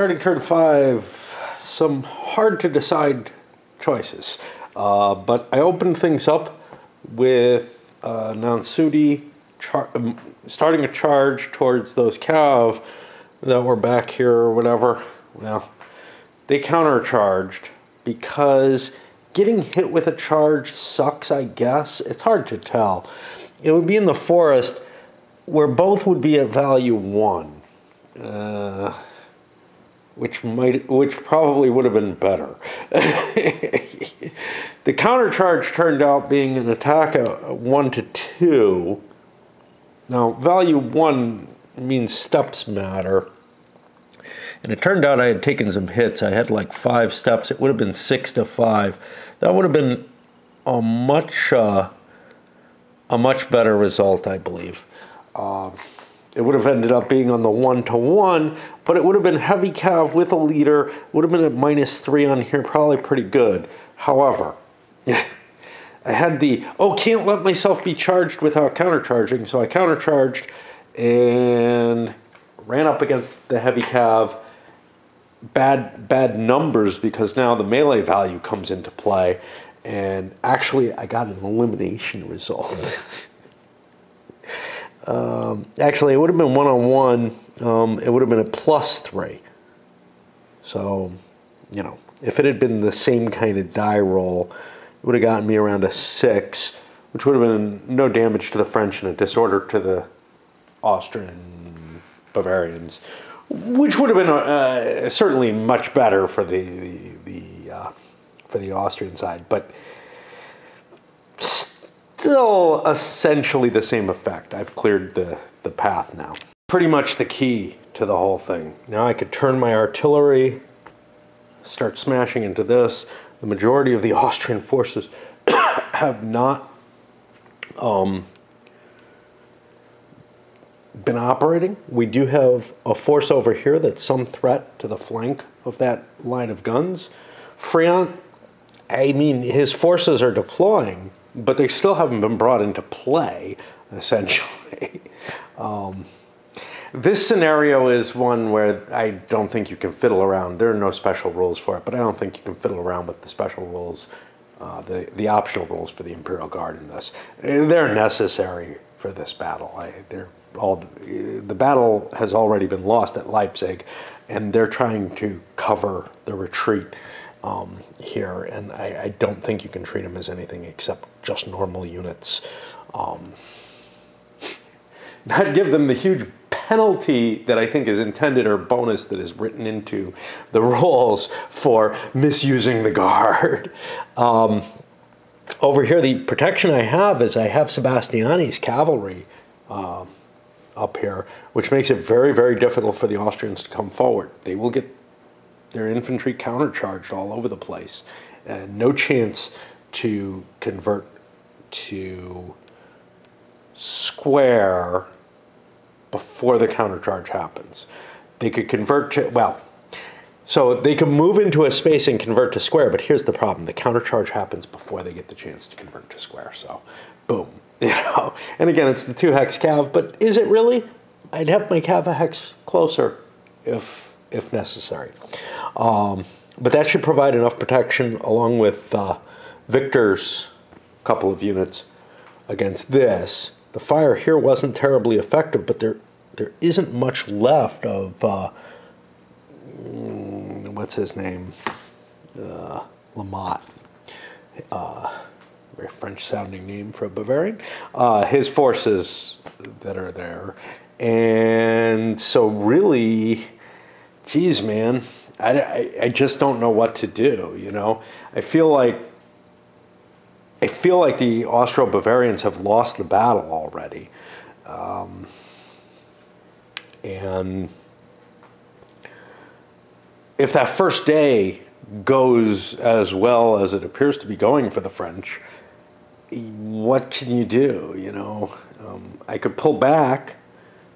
starting turn five, some hard to decide choices. Uh, but I opened things up with uh, Nansouty um, starting a charge towards those Cav that were back here or whatever. Well, they countercharged because getting hit with a charge sucks, I guess. It's hard to tell. It would be in the forest where both would be at value one. Uh, which might which probably would have been better. the countercharge turned out being an attack of one to two. Now value one means steps matter. And it turned out I had taken some hits. I had like five steps. It would have been six to five. That would have been a much uh, a much better result, I believe. Uh, it would have ended up being on the one to one, but it would have been heavy cav with a leader. Would have been at minus three on here, probably pretty good. However, I had the oh can't let myself be charged without countercharging, so I countercharged and ran up against the heavy cav. Bad bad numbers because now the melee value comes into play, and actually I got an elimination result. Um, actually, it would have been one on one. It would have been a plus three. So, you know, if it had been the same kind of die roll, it would have gotten me around a six, which would have been no damage to the French and a disorder to the Austrian Bavarians, which would have been uh, certainly much better for the the, the uh, for the Austrian side, but still essentially the same effect. I've cleared the, the path now. Pretty much the key to the whole thing. Now I could turn my artillery, start smashing into this. The majority of the Austrian forces have not um, been operating. We do have a force over here that's some threat to the flank of that line of guns. Friant, I mean, his forces are deploying, but they still haven't been brought into play, essentially. um, this scenario is one where I don't think you can fiddle around. There are no special rules for it, but I don't think you can fiddle around with the special rules, uh, the, the optional rules for the Imperial Guard in this. They're necessary for this battle. I, they're all, the battle has already been lost at Leipzig, and they're trying to cover the retreat um, here, and I, I, don't think you can treat them as anything except just normal units. Um, not give them the huge penalty that I think is intended or bonus that is written into the rules for misusing the guard. Um, over here, the protection I have is I have Sebastiani's cavalry uh, up here, which makes it very, very difficult for the Austrians to come forward. They will get their infantry countercharged all over the place. And no chance to convert to square before the countercharge happens. They could convert to, well, so they could move into a space and convert to square, but here's the problem. The countercharge happens before they get the chance to convert to square. So, boom. You know, and again, it's the two hex cav, but is it really? I'd have my cav a hex closer if if necessary. Um, but that should provide enough protection along with uh, Victor's couple of units against this. The fire here wasn't terribly effective, but there there isn't much left of uh, mm, what's his name, uh, Lamotte. Uh, very French sounding name for a Bavarian. Uh, his forces that are there, and so really, geez, man, I, I, I just don't know what to do. You know, I feel like I feel like the Austro-Bavarians have lost the battle already, um, and if that first day goes as well as it appears to be going for the French, what can you do? You know, um, I could pull back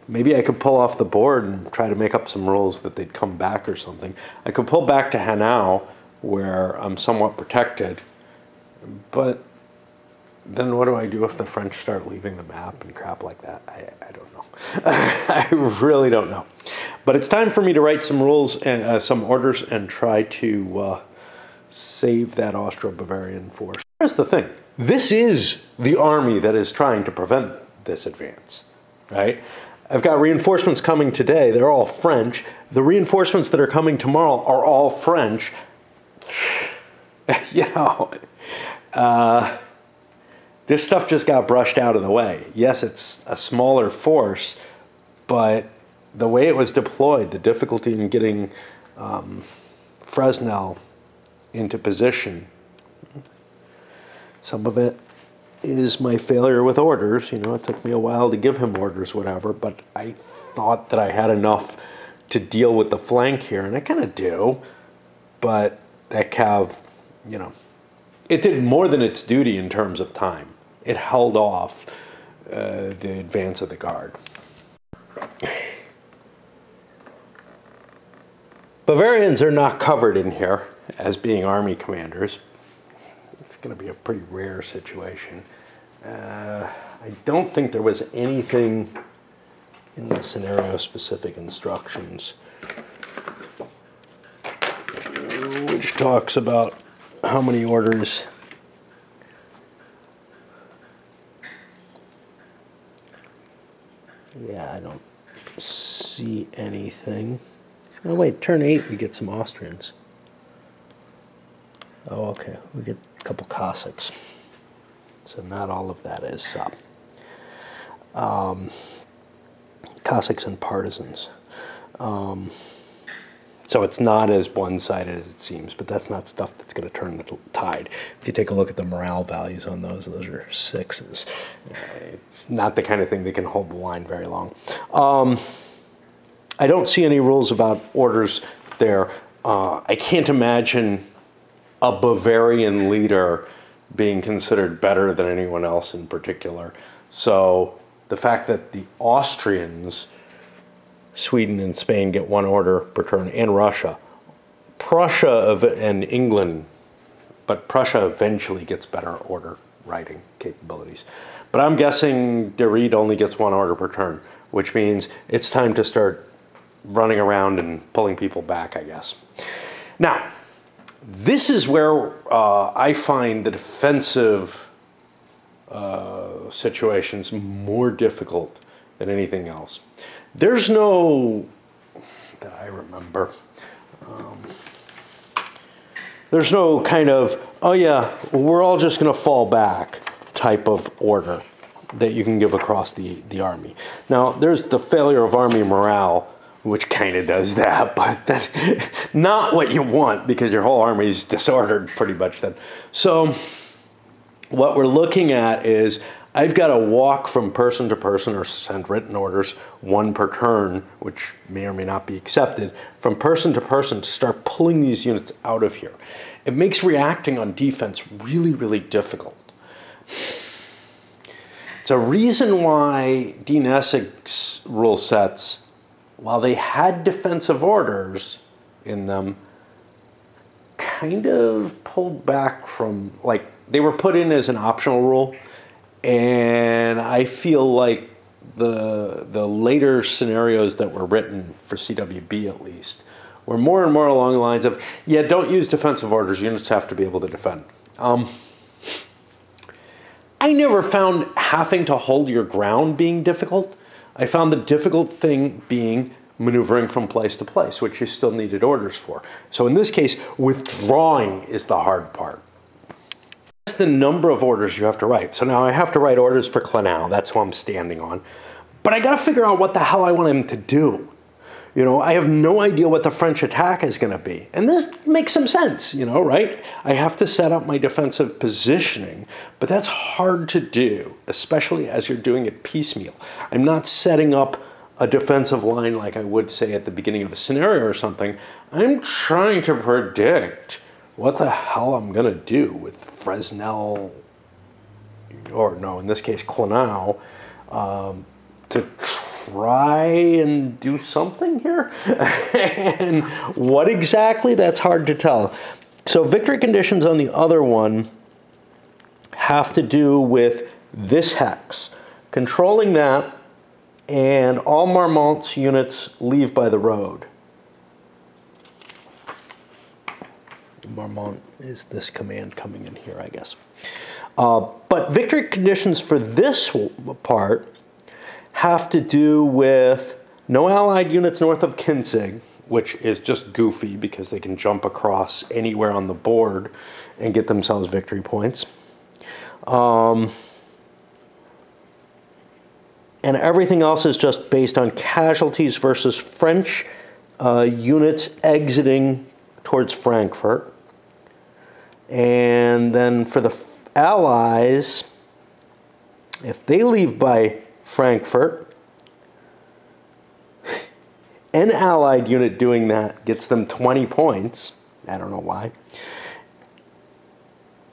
maybe I could pull off the board and try to make up some rules that they'd come back or something. I could pull back to Hanau where I'm somewhat protected, but then what do I do if the French start leaving the map and crap like that? I, I don't know. I really don't know. But it's time for me to write some rules and uh, some orders and try to uh, save that Austro-Bavarian force. Here's the thing: this is the army that is trying to prevent this advance, right? I've got reinforcements coming today. They're all French. The reinforcements that are coming tomorrow are all French. you know, uh, this stuff just got brushed out of the way. Yes, it's a smaller force, but the way it was deployed, the difficulty in getting um, Fresnel into position, some of it is my failure with orders. You know, it took me a while to give him orders, whatever, but I thought that I had enough to deal with the flank here, and I kind of do, but that cav, you know, it did more than its duty in terms of time. It held off uh, the advance of the guard. Bavarians are not covered in here as being army commanders. It's going to be a pretty rare situation. Uh, I don't think there was anything in the scenario specific instructions which talks about how many orders yeah I don't see anything. Oh wait turn 8 we get some Austrians. Oh okay we get a couple Cossacks so not all of that is up um, Cossacks and partisans um, so it's not as one-sided as it seems, but that's not stuff that's going to turn the tide. If you take a look at the morale values on those, those are sixes. It's not the kind of thing that can hold the line very long. Um, I don't see any rules about orders there. Uh, I can't imagine a Bavarian leader being considered better than anyone else in particular. So the fact that the Austrians Sweden and Spain get one order per turn, and Russia. Prussia and England, but Prussia eventually gets better order writing capabilities. But I'm guessing De Ried only gets one order per turn, which means it's time to start running around and pulling people back, I guess. Now, this is where uh, I find the defensive uh, situations more difficult than anything else. There's no, that I remember, um, there's no kind of, oh yeah, we're all just going to fall back type of order that you can give across the, the army. Now, there's the failure of army morale, which kind of does that, but that's not what you want because your whole army is disordered pretty much then. So, what we're looking at is I've got to walk from person to person or send written orders, one per turn, which may or may not be accepted, from person to person to start pulling these units out of here. It makes reacting on defense really, really difficult. It's a reason why Dean Essig's rule sets, while they had defensive orders in them, kind of pulled back from, like, they were put in as an optional rule and I feel like the the later scenarios that were written for CWB at least were more and more along the lines of yeah, don't use defensive orders. Units have to be able to defend. Um, I never found having to hold your ground being difficult. I found the difficult thing being maneuvering from place to place, which you still needed orders for. So in this case, withdrawing is the hard part That's the number of orders you have to write. So now I have to write orders for Klenau. That's who I'm standing on. But I got to figure out what the hell I want him to do. You know, I have no idea what the French attack is going to be. And this makes some sense, you know, right? I have to set up my defensive positioning, but that's hard to do, especially as you're doing it piecemeal. I'm not setting up a defensive line like I would say at the beginning of a scenario or something. I'm trying to predict what the hell I'm going to do with Fresnel, or no, in this case, Klenau, um, to try and do something here. and what exactly, that's hard to tell. So, victory conditions on the other one have to do with this hex. Controlling that and all Marmont's units leave by the road. Marmont is this command coming in here, I guess. Uh, but victory conditions for this part have to do with no Allied units north of Kinzig, which is just goofy because they can jump across anywhere on the board and get themselves victory points. Um, and everything else is just based on casualties versus French uh, units exiting towards Frankfurt. And then for the Allies, if they leave by Frankfurt, an Allied unit doing that gets them 20 points. I don't know why.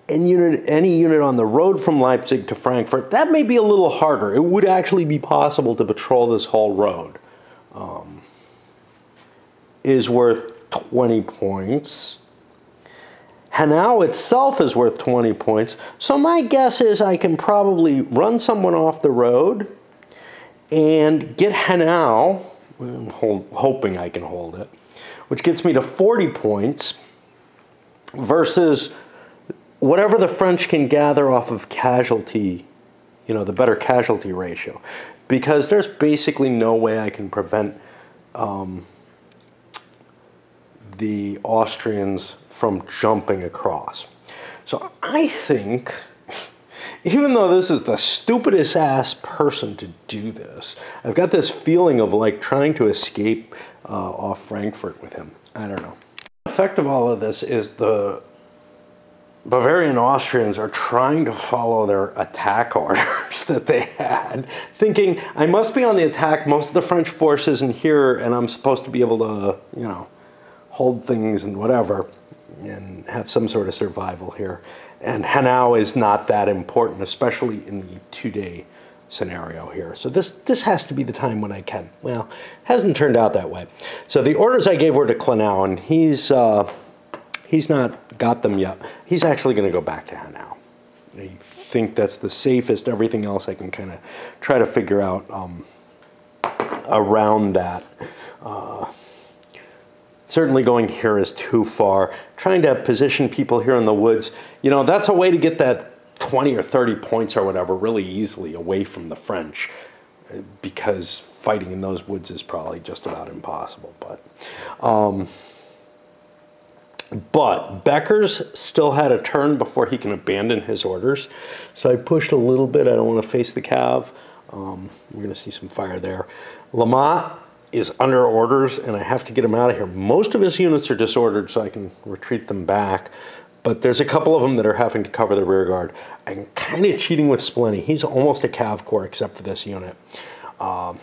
Any unit, any unit on the road from Leipzig to Frankfurt, that may be a little harder. It would actually be possible to patrol this whole road. Um, is worth 20 points. Hanau itself is worth 20 points. So my guess is I can probably run someone off the road and get Hanau, hold, hoping I can hold it, which gets me to 40 points versus whatever the French can gather off of casualty, you know, the better casualty ratio. Because there's basically no way I can prevent um, the Austrians from jumping across. So I think, even though this is the stupidest ass person to do this, I've got this feeling of like trying to escape uh, off Frankfurt with him. I don't know. The effect of all of this is the Bavarian Austrians are trying to follow their attack orders that they had, thinking I must be on the attack. Most of the French force isn't here, and I'm supposed to be able to, you know, hold things and whatever and have some sort of survival here. And Hanau is not that important, especially in the two-day scenario here. So this this has to be the time when I can. Well, hasn't turned out that way. So the orders I gave were to Klenau, and he's uh, he's not got them yet. He's actually going to go back to Hanau. I think that's the safest. Everything else I can kind of try to figure out um, around that. Uh, certainly going here is too far. Trying to position people here in the woods, you know, that's a way to get that 20 or 30 points or whatever really easily away from the French because fighting in those woods is probably just about impossible. But, um, but Becker's still had a turn before he can abandon his orders. So I pushed a little bit. I don't want to face the cav. Um, we're going to see some fire there. Lamont is under orders and I have to get him out of here. Most of his units are disordered so I can retreat them back. But there's a couple of them that are having to cover the rear guard. I'm kind of cheating with Spleny. He's almost a cav corps except for this unit. Um,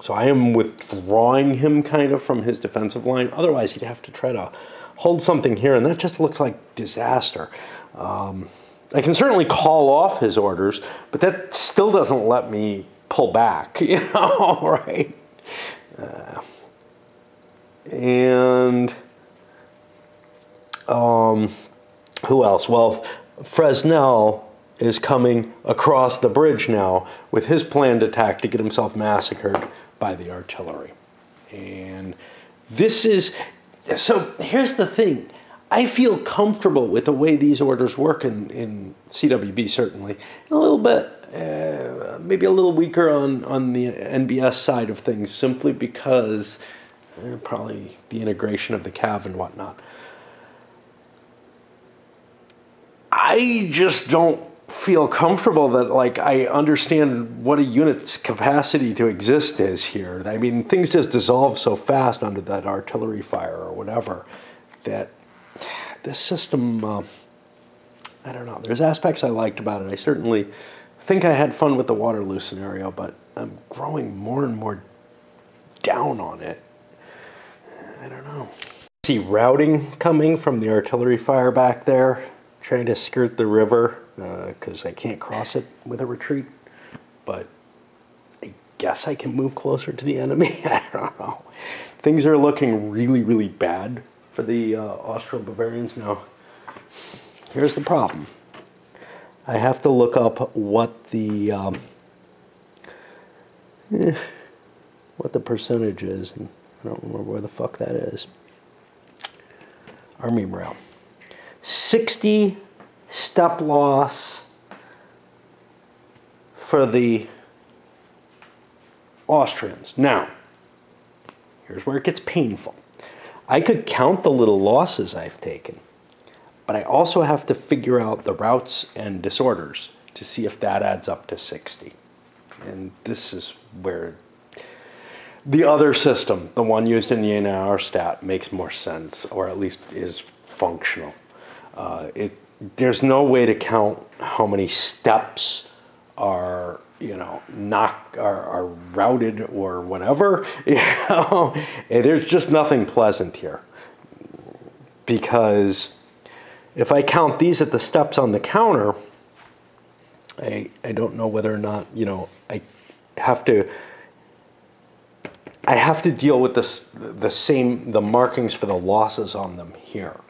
so I am withdrawing him kind of from his defensive line. Otherwise, he'd have to try to hold something here, and that just looks like disaster. Um, I can certainly call off his orders, but that still doesn't let me pull back, you know, right? Uh, and um, who else? Well, Fresnel is coming across the bridge now with his planned attack to get himself massacred by the artillery. And this is so here's the thing. I feel comfortable with the way these orders work in, in CWB, certainly. A little bit maybe a little weaker on, on the NBS side of things simply because uh, probably the integration of the cav and whatnot. I just don't feel comfortable that like I understand what a unit's capacity to exist is here. I mean, things just dissolve so fast under that artillery fire or whatever that this system. Uh, I don't know. There's aspects I liked about it. I certainly think I had fun with the Waterloo scenario, but I'm growing more and more down on it. I don't know. See routing coming from the artillery fire back there, trying to skirt the river because uh, I can't cross it with a retreat. But I guess I can move closer to the enemy. I don't know. Things are looking really, really bad for the uh, Austro-Bavarians now. Here's the problem. I have to look up what the um, what the percentage is, and I don't remember where the fuck that is. Army morale. 60 step loss for the Austrians. Now, here's where it gets painful. I could count the little losses I've taken, but I also have to figure out the routes and disorders to see if that adds up to 60. And this is where the other system, the one used in the stat, makes more sense, or at least is functional. Uh, it, there's no way to count how many steps are you know knock are, are routed or whatever you know there's just nothing pleasant here because if i count these at the steps on the counter i i don't know whether or not you know i have to i have to deal with this the same the markings for the losses on them here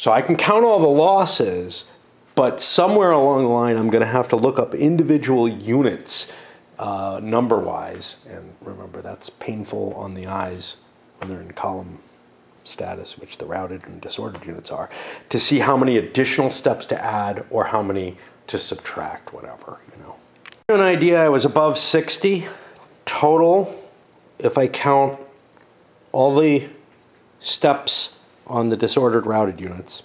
so I can count all the losses, but somewhere along the line, I'm going to have to look up individual units uh, number wise. And remember, that's painful on the eyes when they're in column status, which the routed and disordered units are, to see how many additional steps to add or how many to subtract, whatever, you know. An idea, I was above 60 total if I count all the steps on the disordered routed units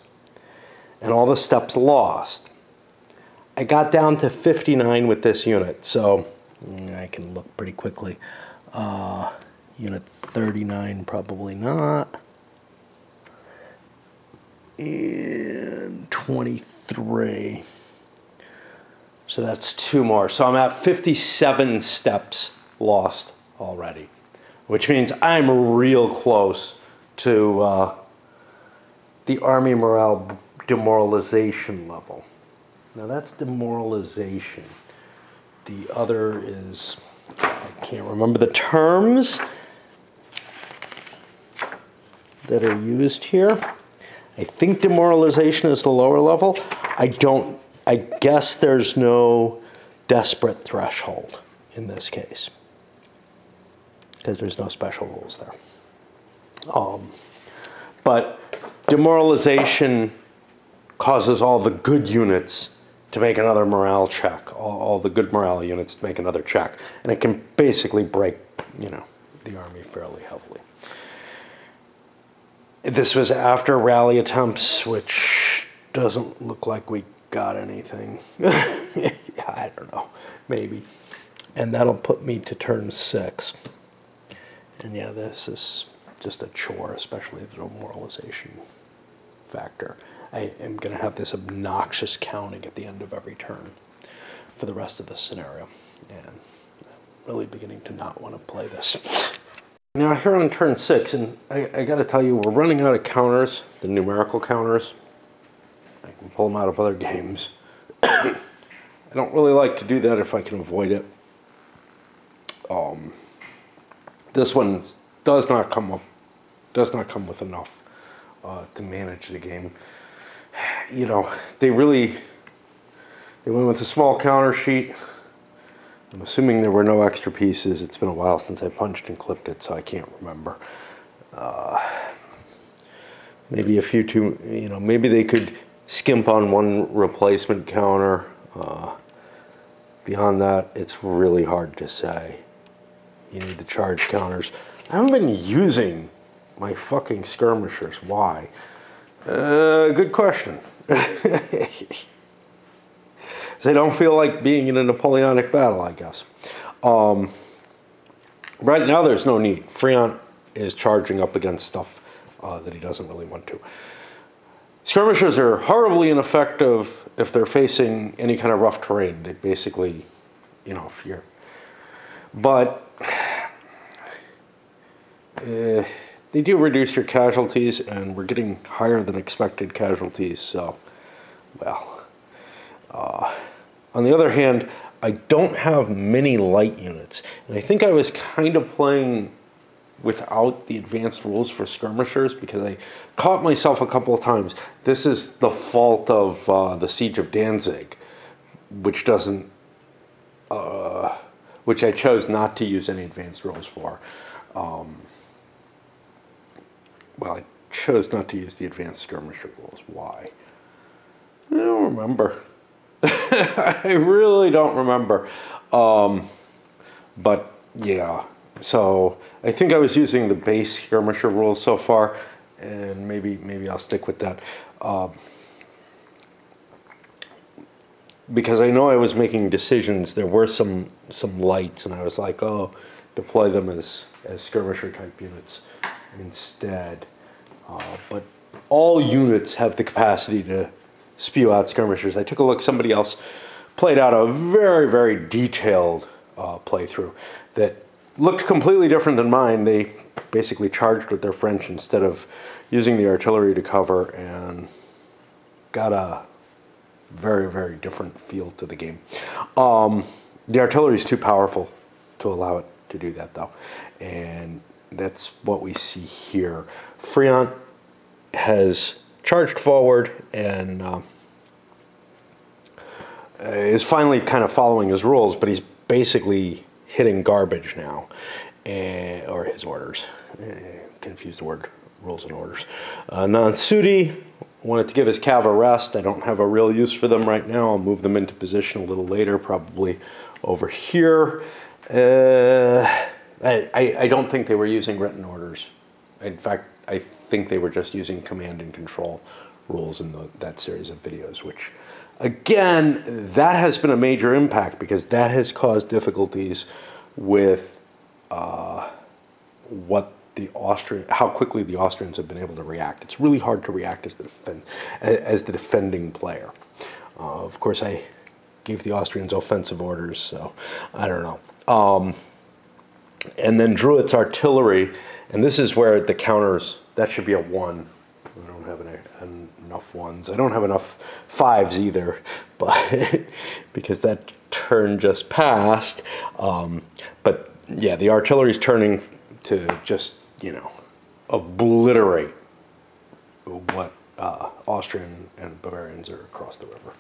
and all the steps lost. I got down to 59 with this unit, so I can look pretty quickly. Uh, unit 39, probably not. And 23. So that's two more. So I'm at 57 steps lost already, which means I'm real close to uh, the Army morale demoralization level. Now that's demoralization. The other is, I can't remember the terms that are used here. I think demoralization is the lower level. I don't, I guess there's no desperate threshold in this case because there's no special rules there. Um, but demoralization causes all the good units to make another morale check, all, all, the good morale units to make another check. And it can basically break, you know, the army fairly heavily. This was after rally attempts, which doesn't look like we got anything. yeah, I don't know, maybe. And that'll put me to turn six. And yeah, this is just a chore, especially the demoralization factor. I am going to have this obnoxious counting at the end of every turn for the rest of the scenario. And I'm really beginning to not want to play this. Now here on turn six, and I, I got to tell you, we're running out of counters, the numerical counters. I can pull them out of other games. I don't really like to do that if I can avoid it. Um, this one does not come up, does not come with enough uh, to manage the game you know, they really, they went with a small counter sheet. I'm assuming there were no extra pieces. It's been a while since I punched and clipped it, so I can't remember. Uh, maybe a few too, you know, maybe they could skimp on one replacement counter. Uh, beyond that, it's really hard to say. You need the charge counters. I haven't been using my fucking skirmishers. Why? Uh, good question. they don't feel like being in a Napoleonic battle, I guess. Um, right now, there's no need. Friant is charging up against stuff uh, that he doesn't really want to. Skirmishers are horribly ineffective if they're facing any kind of rough terrain. They basically, you know, fear. But uh, they do reduce your casualties, and we're getting higher than expected casualties. So, well. Uh, on the other hand, I don't have many light units, and I think I was kind of playing without the advanced rules for skirmishers because I caught myself a couple of times. This is the fault of uh, the Siege of Danzig, which doesn't, uh, which I chose not to use any advanced rules for. Um, well, I chose not to use the advanced skirmisher rules. Why? I don't remember. I really don't remember. Um, but yeah, so I think I was using the base skirmisher rules so far, and maybe maybe I'll stick with that. Um, because I know I was making decisions. There were some some lights, and I was like, oh, deploy them as as skirmisher type units instead. Uh, but all units have the capacity to spew out skirmishers. I took a look. Somebody else played out a very very detailed uh, playthrough that looked completely different than mine. They basically charged with their French instead of using the artillery to cover and got a very, very different feel to the game. Um, the artillery is too powerful to allow it to do that, though. And that's what we see here. Friant has charged forward and uh, is finally kind of following his rules, but he's basically hitting garbage now, and, or his orders. Eh, confuse the word rules and orders. Uh, Nansouty wanted to give his cav a rest. I don't have a real use for them right now. I'll move them into position a little later, probably over here. Uh, I, I, I don't think they were using written orders. In fact, I think they were just using command and control rules in the, that series of videos, which again, that has been a major impact because that has caused difficulties with uh, what the Austrian, how quickly the Austrians have been able to react. It's really hard to react as the, defend, as the defending player. Uh, of course, I gave the Austrians offensive orders, so I don't know. Um, and then Drouot's artillery, and this is where the counters, that should be a one. I don't have any, enough ones. I don't have enough fives either, but because that turn just passed. Um, but yeah, the artillery's turning to just you know, obliterate what uh, Austrian and Bavarians are across the river.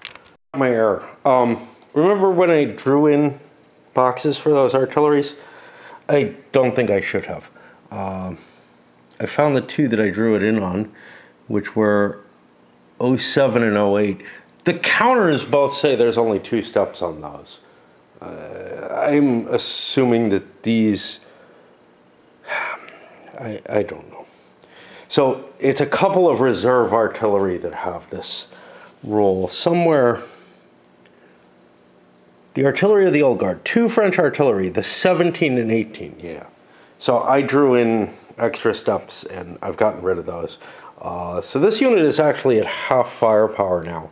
My error. Um, remember when I drew in boxes for those artilleries? I don't think I should have. Um, I found the two that I drew it in on, which were 07 and 08. The counters both say there's only two steps on those. Uh, I'm assuming that these I, I don't know. So it's a couple of reserve artillery that have this rule. Somewhere, the artillery of the old guard, two French artillery, the 17 and 18, yeah. So I drew in extra steps and I've gotten rid of those. Uh, so this unit is actually at half firepower now.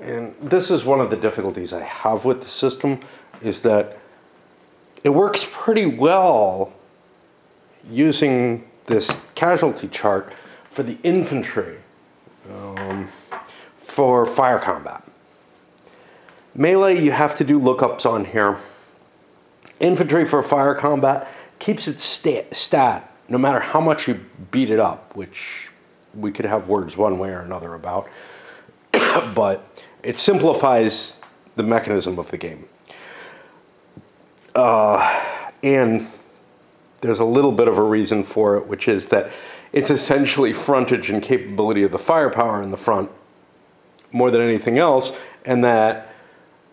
And this is one of the difficulties I have with the system is that it works pretty well using this casualty chart for the infantry um, for fire combat. Melee, you have to do lookups on here. Infantry for fire combat keeps its stat, stat no matter how much you beat it up, which we could have words one way or another about, but it simplifies the mechanism of the game. Uh, and there's a little bit of a reason for it, which is that it's essentially frontage and capability of the firepower in the front more than anything else, and that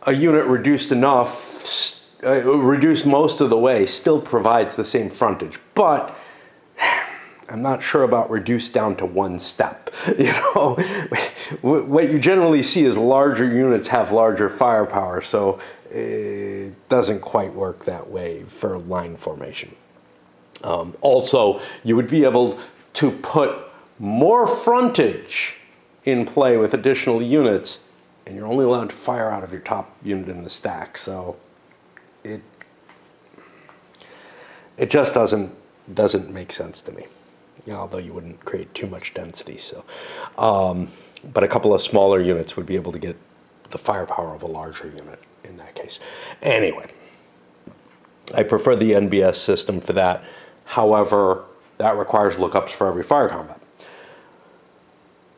a unit reduced enough, uh, reduced most of the way, still provides the same frontage. But I'm not sure about reduced down to one step. You know, what you generally see is larger units have larger firepower, so it doesn't quite work that way for line formation. Um, also, you would be able to put more frontage in play with additional units, and you're only allowed to fire out of your top unit in the stack. So it it just doesn't doesn't make sense to me. Although you wouldn't create too much density. So, um, but a couple of smaller units would be able to get the firepower of a larger unit in that case. Anyway, I prefer the NBS system for that. However, that requires lookups for every fire combat.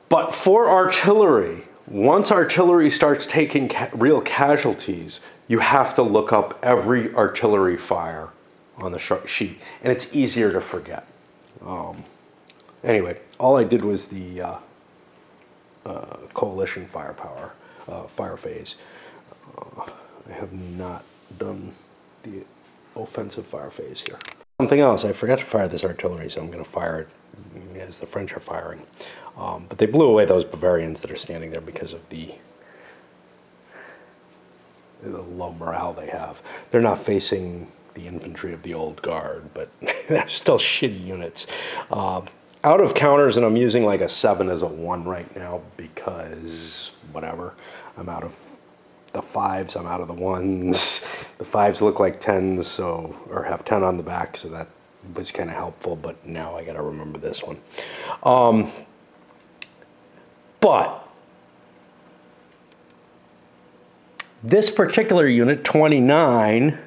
But for artillery, once artillery starts taking ca- real casualties, you have to look up every artillery fire on the sheet, and it's easier to forget. Um, anyway, all I did was the uh, uh, coalition firepower, uh, fire phase. Uh, I have not done the offensive fire phase here. Something else, I forgot to fire this artillery, so I'm going to fire it as the French are firing. Um, but they blew away those Bavarians that are standing there because of the, the low morale they have. They're not facing the infantry of the old guard, but they're still shitty units. Um, out of counters, and I'm using like a 7 as a 1 right now because whatever. I'm out of the 5s, I'm out of the 1s. The 5s look like 10s, so or have 10 on the back, so that was kind of helpful, but now I got to remember this one. Um, but this particular unit, 29,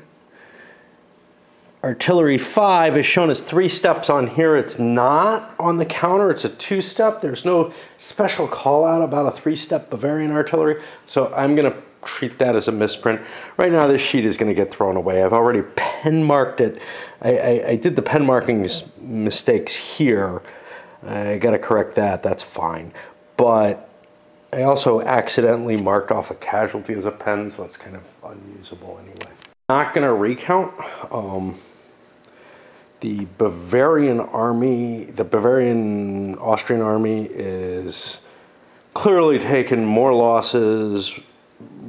artillery 5 is shown as three steps on here. It's not on the counter, it's a two step. There's no special call out about a three step Bavarian artillery. So I'm going to treat that as a misprint. Right now, this sheet is going to get thrown away. I've already pen marked it. I, I, I did the pen markings mistakes here. I got to correct that. That's fine. But I also accidentally marked off a casualty as a pen, so it's kind of unusable anyway. Not going to recount. Um, the Bavarian army, the Bavarian Austrian army is clearly taken more losses,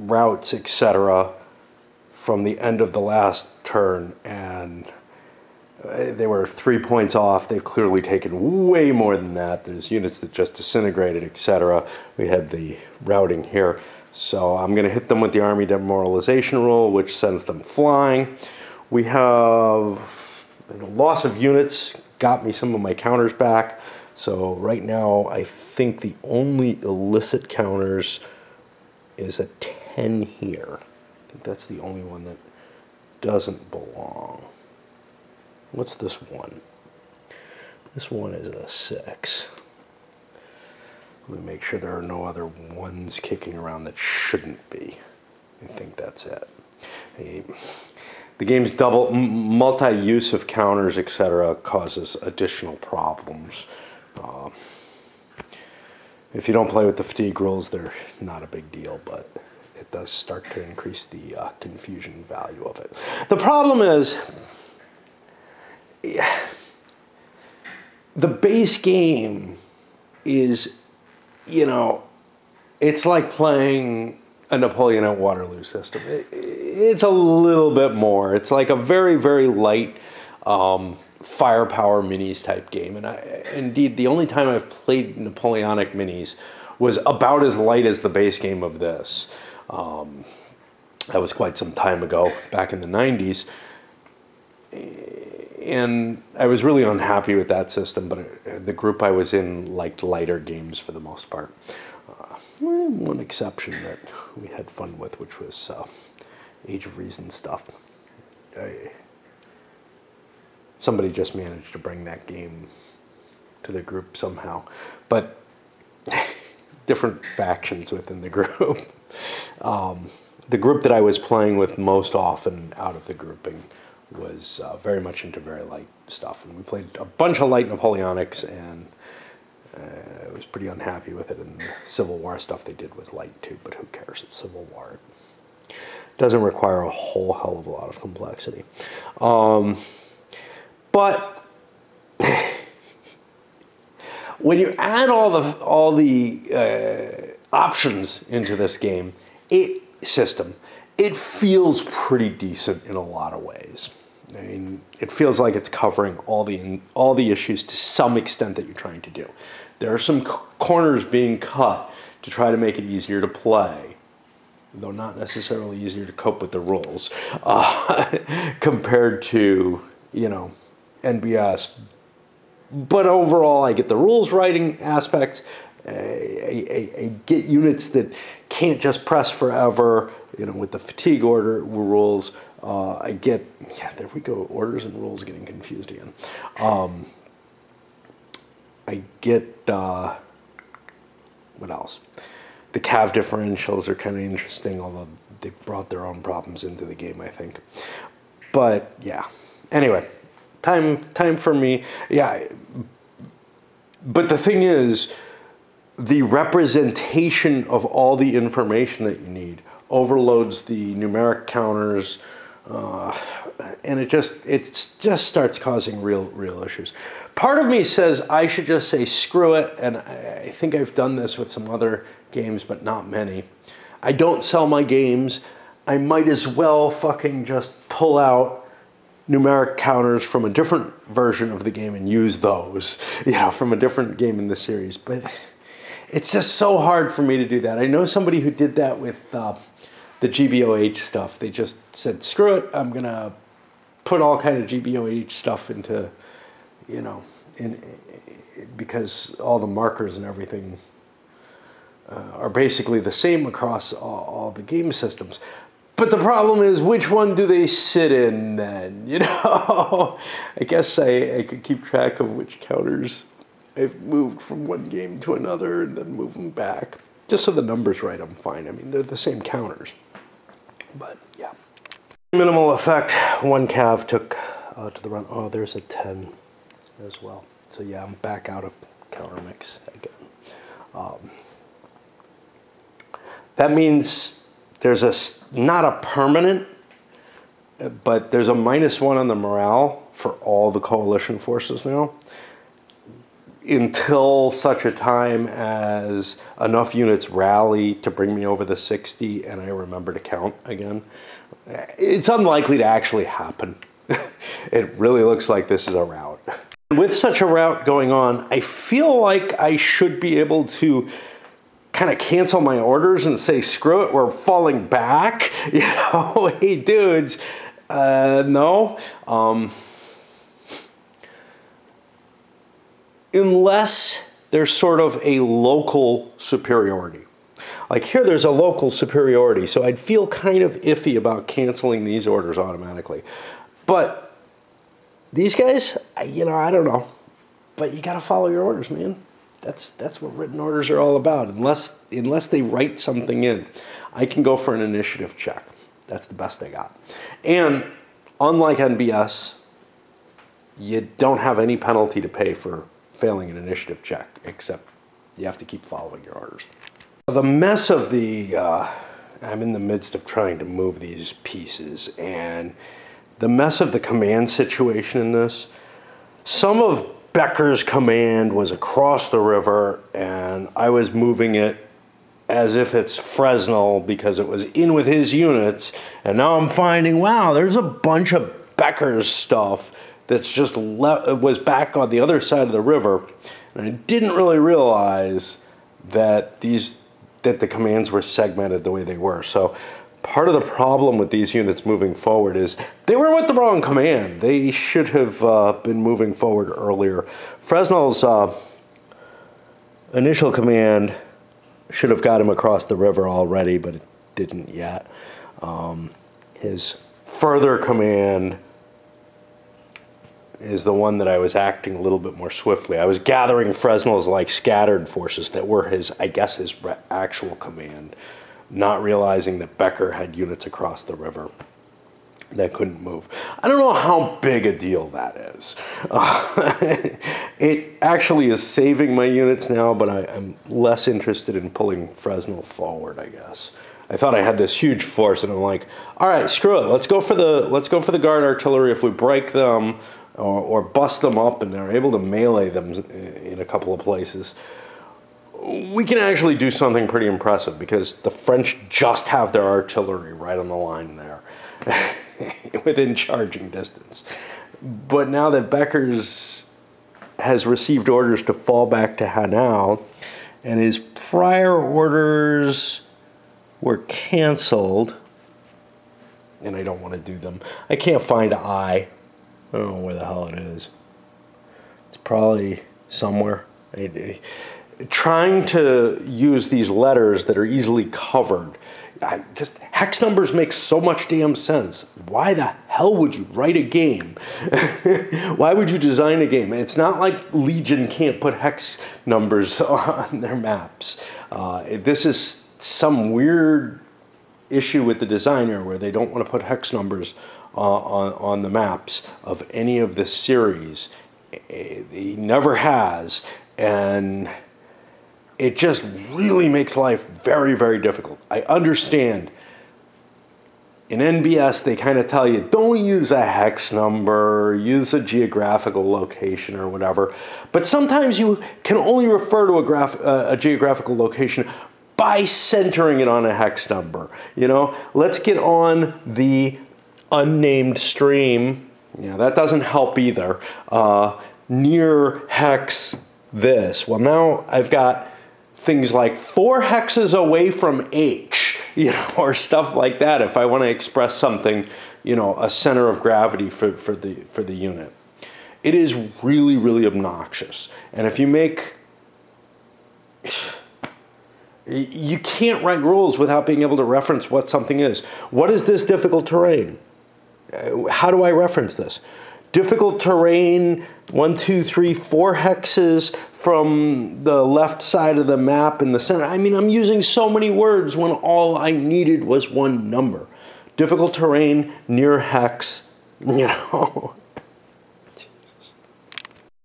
routes, etc., from the end of the last turn, and uh, they were three points off. They've clearly taken way more than that. There's units that just disintegrated, etc. We had the routing here. So I'm going to hit them with the Army Demoralization Rule, which sends them flying. We have loss of units, got me some of my counters back. So right now, I think the only illicit counters is a 10 here. I think that's the only one that doesn't belong. What's this one? This one is a 6. Let me make sure there are no other ones kicking around that shouldn't be. I think that's it. The game's double multi-use of counters, etc., causes additional problems. Uh, if you don't play with the fatigue rules, they're not a big deal, but it does start to increase the uh, confusion value of it. The problem is, yeah, the base game is, you know, it's like playing a Napoleon at Waterloo system. It, it's a little bit more. It's like a very, very light um, firepower minis type game. And I, indeed, the only time I've played Napoleonic minis was about as light as the base game of this. Um, that was quite some time ago, back in the 90s. And I was really unhappy with that system, but the group I was in liked lighter games for the most part. One exception that we had fun with, which was uh, Age of Reason stuff. I, somebody just managed to bring that game to the group somehow. But different factions within the group. Um, the group that I was playing with most often out of the grouping was uh, very much into very light stuff. And we played a bunch of light Napoleonics, and I was pretty unhappy with it. And the Civil War stuff they did was light too, but who cares? It's Civil War. It doesn't require a whole hell of a lot of complexity. Um, but when you add all the all the uh, options into this game, it system, it feels pretty decent in a lot of ways. I mean, it feels like it's covering all the all the issues to some extent that you're trying to do. There are some corners being cut to try to make it easier to play, though not necessarily easier to cope with the rules, uh, compared to you know NBS. But overall, I get the rules writing aspects. I, I, I, get units that can't just press forever, you know, with the fatigue order rules. Uh, I get, yeah, there we go, orders and rules getting confused again. Um, I get, uh, what else? the cav differentials are kind of interesting, although they brought their own problems into the game, I think. But yeah. Anyway, time time for me. Yeah. But the thing is, the representation of all the information that you need overloads the numeric counters, uh, and it just it just starts causing real real issues. Part of me says I should just say screw it, and I think I've done this with some other games, but not many. I don't sell my games. I might as well fucking just pull out numeric counters from a different version of the game and use those, you know, from a different game in the series. But it's just so hard for me to do that. I know somebody who did that with uh, the GBOH stuff. They just said, "Screw it, I'm gonna put all kind of GBOH stuff into, you know, in because all the markers and everything uh, are basically the same across all, all, the game systems. But the problem is, which one do they sit in then? You know, I guess I, I could keep track of which counters I've moved from one game to another and then move them back. Just so the number's right, I'm fine. I mean, they're the same counters. But. Minimal effect. One cav took uh, to the run. Oh, there's a 10 as well. So yeah, I'm back out of counter mix again. Um, that means there's a not a permanent, but there's a minus one on the morale for all the coalition forces now until such a time as enough units rally to bring me over the 60 and I remember to count again. It's unlikely to actually happen. it really looks like this is a rout. With such a rout going on, I feel like I should be able to kind of cancel my orders and say, screw it, we're falling back. You know, hey dudes, uh, no. Um, unless there's sort of a local superiority. Like here, there's a local superiority, so I'd feel kind of iffy about canceling these orders automatically. But these guys, you know, I don't know. But you got to follow your orders, man. That's that's what written orders are all about. Unless unless they write something in, I can go for an initiative check. That's the best I got. And unlike NBS, you don't have any penalty to pay for failing an initiative check, except you have to keep following your orders. The mess of the, uh, I'm in the midst of trying to move these pieces, and the mess of the command situation in this, some of Becker's command was across the river, and I was moving it as if it's Fresnel because it was in with his units, and now I'm finding, wow, there's a bunch of Becker's stuff that's just was back on the other side of the river, and I didn't really realize that these that the commands were segmented the way they were. So part of the problem with these units moving forward is they were with the wrong command. They should have uh, been moving forward earlier. Fresnel's uh, initial command should have got him across the river already, but it didn't yet. Um, his further command is the one that I was acting a little bit more swiftly. I was gathering Fresnel's like scattered forces that were his, I guess, his actual command, not realizing that Becker had units across the river that couldn't move. I don't know how big a deal that is. Uh, it actually is saving my units now, but I, am less interested in pulling Fresnel forward, I guess. I thought I had this huge force, and I'm like, all right, screw it. Let's go for the let's go for the guard artillery. If we break them, or, or bust them up and they're able to melee them in a couple of places, we can actually do something pretty impressive because the French just have their artillery right on the line there within charging distance. But now that Becker's has received orders to fall back to Hanau and his prior orders were canceled, and I don't want to do them. I can't find I I don't know where the hell it is. It's probably somewhere. trying to use these letters that are easily covered. I just hex numbers make so much damn sense. Why the hell? would you write a game? why would you design a game? it's not like Legion can't put hex numbers on their maps. Uh, this is some weird issue with the designer where they don't want to put hex numbers on, on the maps of any of this series. He never has. And it just really makes life very, very difficult. I understand. In NBS, they kind of tell you don't use a hex number, use a geographical location or whatever. But sometimes you can only refer to a, graph, uh, a geographical location by centering it on a hex number. You know, let's get on the unnamed stream. Yeah, that doesn't help either. Uh, near hex this. Well, now I've got things like four hexes away from H, you know, or stuff like that if I want to express something, you know, a center of gravity for, for, the, for the unit. It is really, really obnoxious. And if you make you can't write rules without being able to reference what something is. What is this difficult terrain? Uh, how do I reference this? Difficult terrain, one, two, three, four hexes from the left side of the map in the center. I mean, I'm using so many words when all I needed was one number. Difficult terrain, near hex, you know.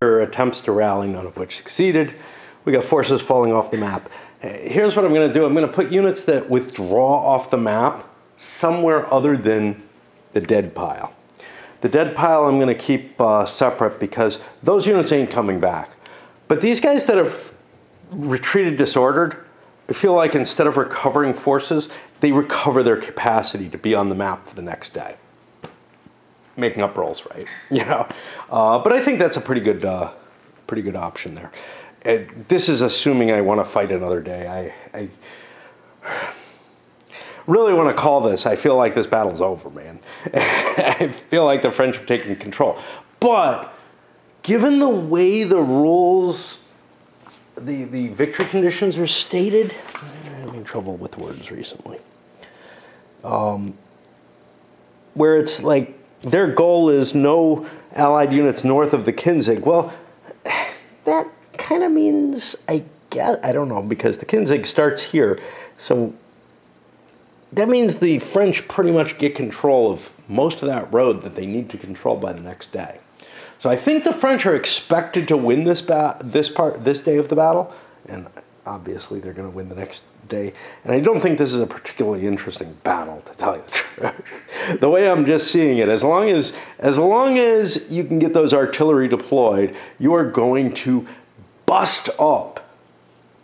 attempts to rally, none of which succeeded. We got forces falling off the map here's what I'm going to do. I'm going to put units that withdraw off the map somewhere other than the dead pile. The dead pile I'm going to keep uh, separate because those units ain't coming back. But these guys that have retreated disordered, I feel like instead of recovering forces, they recover their capacity to be on the map for the next day. Making up rolls, right? You know, uh, but I think that's a pretty good, uh, pretty good option there it, this is assuming I want to fight another day. I, I really want to call this. I feel like this battle's over, man. I feel like the French have taken control. But given the way the rules, the, the victory conditions are stated, I'm having trouble with words recently. Um, where it's like their goal is no allied units north of the Kinzig. Well, that kind of means, I guess, I don't know, because the Kinzig starts here. So that means the French pretty much get control of most of that road that they need to control by the next day. So I think the French are expected to win this ba- this part this day of the battle, and obviously they're going to win the next day. And I don't think this is a particularly interesting battle, to tell you the truth. the way I'm just seeing it, as long as as long as you can get those artillery deployed, you are going to bust up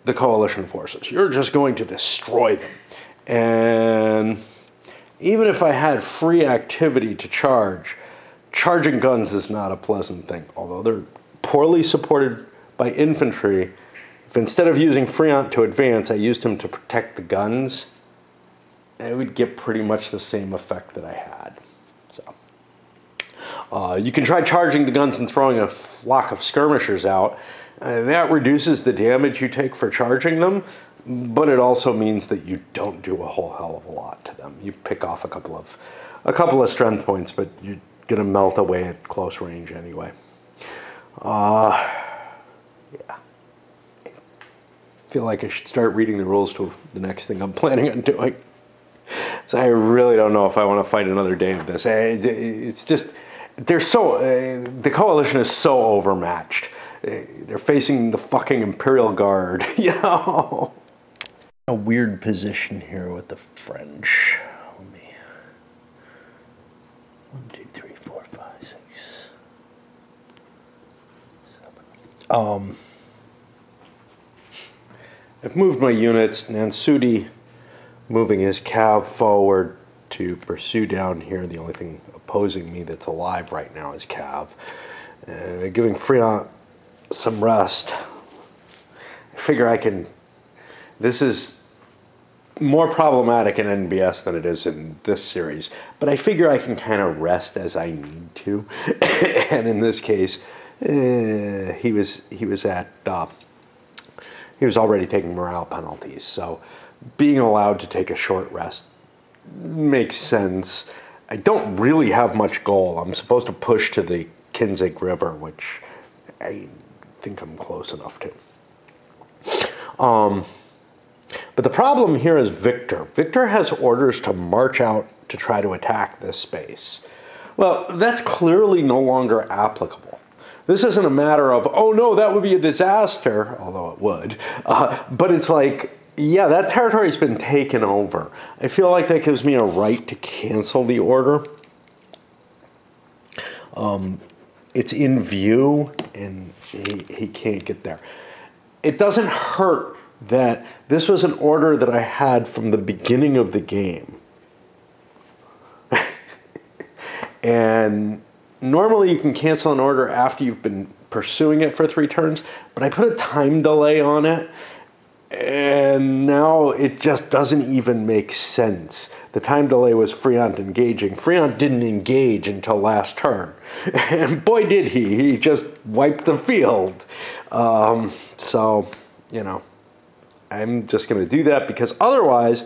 the coalition forces. You're just going to destroy them. And even if I had free activity to charge, charging guns is not a pleasant thing. Although they're poorly supported by infantry, if instead of using Friant to advance, I used him to protect the guns, it would get pretty much the same effect that I had. So, uh, you can try charging the guns and throwing a flock of skirmishers out, uh, that reduces the damage you take for charging them, but it also means that you don't do a whole hell of a lot to them. You pick off a couple of a couple of strength points, but you're gonna melt away at close range anyway. Uh, yeah. I feel like I should start reading the rules to the next thing I'm planning on doing. So I really don't know if I want to fight another day of this. It's just they're so uh, the coalition is so overmatched they're facing the fucking Imperial Guard, you know? A weird position here with the French. Let me. One, two, three, four, five, six, seven. Um, I've moved my units. Nansouty moving his cav forward to pursue down here. The only thing opposing me that's alive right now is cav. Uh, giving Friant some rest. I figure I can. This is more problematic in NBS than it is in this series, but I figure I can kind of rest as I need to. and in this case, eh, he was he was at uh, he was already taking morale penalties, so being allowed to take a short rest makes sense. I don't really have much goal. I'm supposed to push to the Kinzig River, which I think I'm close enough to. Um, but the problem here is Victor. Victor has orders to march out to try to attack this space. Well, that's clearly no longer applicable. This isn't a matter of, oh no, that would be a disaster, although it would. Uh, but it's like, yeah, that territory's been taken over. I feel like that gives me a right to cancel the order. Um, it's in view, and he, he can't get there. It doesn't hurt that this was an order that I had from the beginning of the game. and normally you can cancel an order after you've been pursuing it for three turns, but I put a time delay on it and now it just doesn't even make sense. The time delay was Friant engaging. Friant didn't engage until last turn. And boy, did he. He just wiped the field. Um, so, you know, I'm just going to do that because otherwise,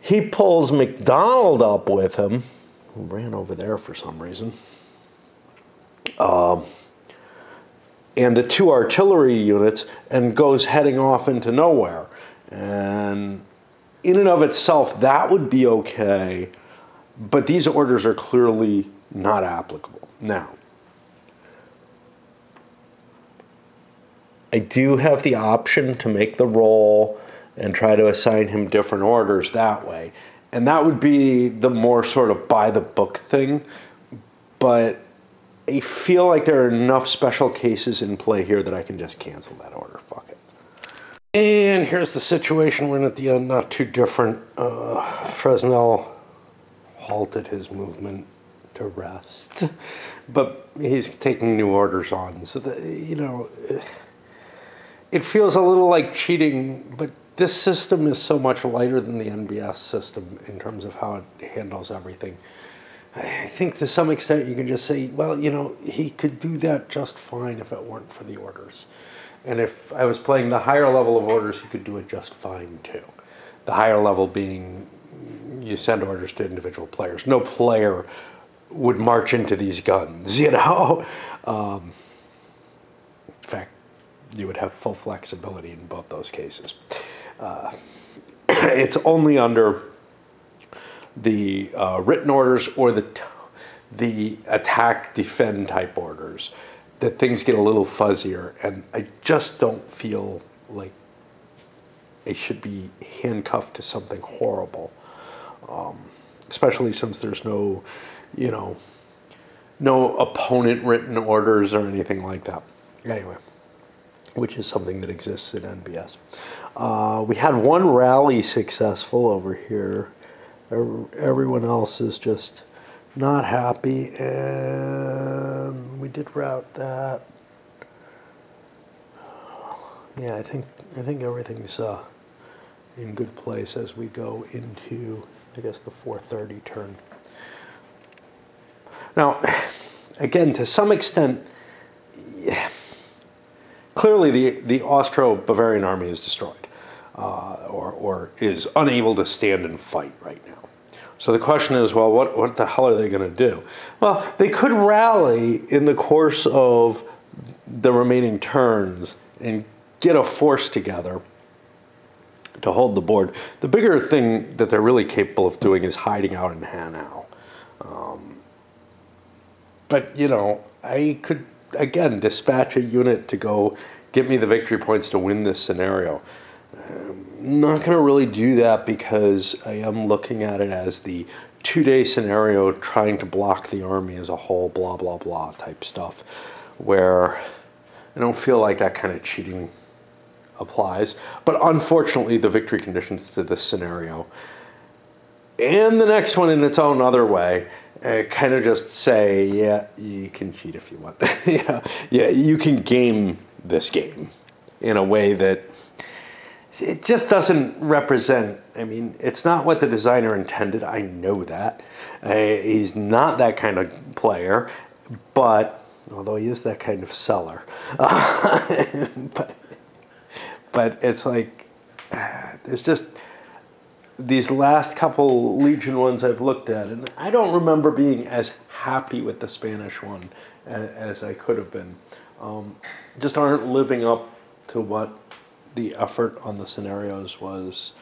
he pulls Macdonald up with him, who ran over there for some reason. Um, and the two artillery units and goes heading off into nowhere. And in and of itself, that would be okay, but these orders are clearly not applicable. Now, I do have the option to make the roll and try to assign him different orders that way. And that would be the more sort of by the book thing. But I feel like there are enough special cases in play here that I can just cancel that order. Fuck it. And here's the situation when at the end, not too different. Uh, Fresnel halted his movement to rest, but he's taking new orders on. So, that, you know, it feels a little like cheating, but this system is so much lighter than the NBS system in terms of how it handles everything. I think to some extent you can just say, well, you know, he could do that just fine if it weren't for the orders. And if I was playing the higher level of orders, he could do it just fine too. The higher level being you send orders to individual players. No player would march into these guns, you know? Um, in fact, you would have full flexibility in both those cases. Uh, it's only under the uh, written orders or the the attack defend type orders that things get a little fuzzier and I just don't feel like they should be handcuffed to something horrible um, especially since there's no you know no opponent written orders or anything like that anyway which is something that exists in NBS. Uh, we had one rally successful over here. Everyone else is just not happy and we did route that. Yeah I think I think everything's uh, in good place as we go into I guess the 430 turn. Now again to some extent yeah, clearly the the Austro-Bavarian army is destroyed uh, or, or is unable to stand and fight right now. So the question is, well, what, what the hell are they going to do? Well, they could rally in the course of the remaining turns and get a force together to hold the board. The bigger thing that they're really capable of doing is hiding out in Hanau. Um, but, you know, I could, again, dispatch a unit to go get me the victory points to win this scenario. I'm not going to really do that because I am looking at it as the two day scenario trying to block the army as a whole, blah, blah, blah type stuff, where I don't feel like that kind of cheating applies. But unfortunately, the victory conditions to this scenario and the next one in its own other way uh, kind of just say, yeah, you can cheat if you want. yeah, yeah, you can game this game in a way that it just doesn't represent. I mean, it's not what the designer intended. I know that. Uh, he's not that kind of player, but although he is that kind of seller, uh, but but it's like uh, there's just these last couple Legion ones I've looked at, and I don't remember being as happy with the Spanish one as, as I could have been. Um, just aren't living up to what the effort on the scenarios was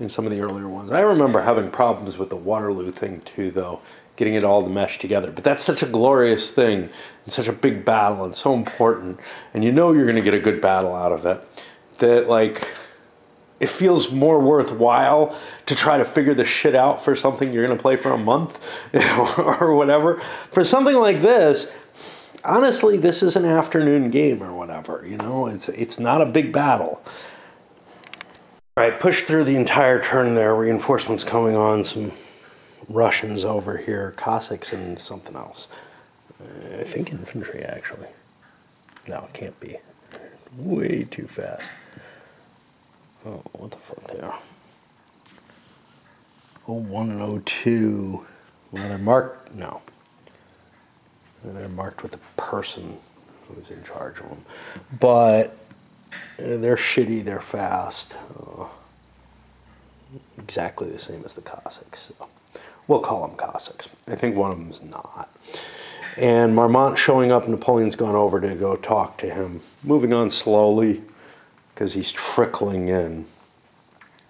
in some of the earlier ones. I remember having problems with the Waterloo thing too, though, getting it all to mesh together. But that's such a glorious thing and such a big battle and so important, and you know you're going to get a good battle out of it. That like it feels more worthwhile to try to figure the shit out for something you're going to play for a month or whatever. For something like this, honestly, this is an afternoon game or whatever. You know, it's it's not a big battle. All right, push through the entire turn there. Reinforcements coming on. Some Russians over here, Cossacks, and something else. Uh, I think infantry actually. No, it can't be. Way too fast. Oh, what the fuck there? Oh, 01 and 02. Well, they're marked. No. They're marked with the person who's in charge of them. But they're shitty, they're fast. Uh, exactly the same as the Cossacks. So we'll call them Cossacks. I think one of them's not. And Marmont showing up, Napoleon's gone over to go talk to him, moving on slowly because he's trickling in.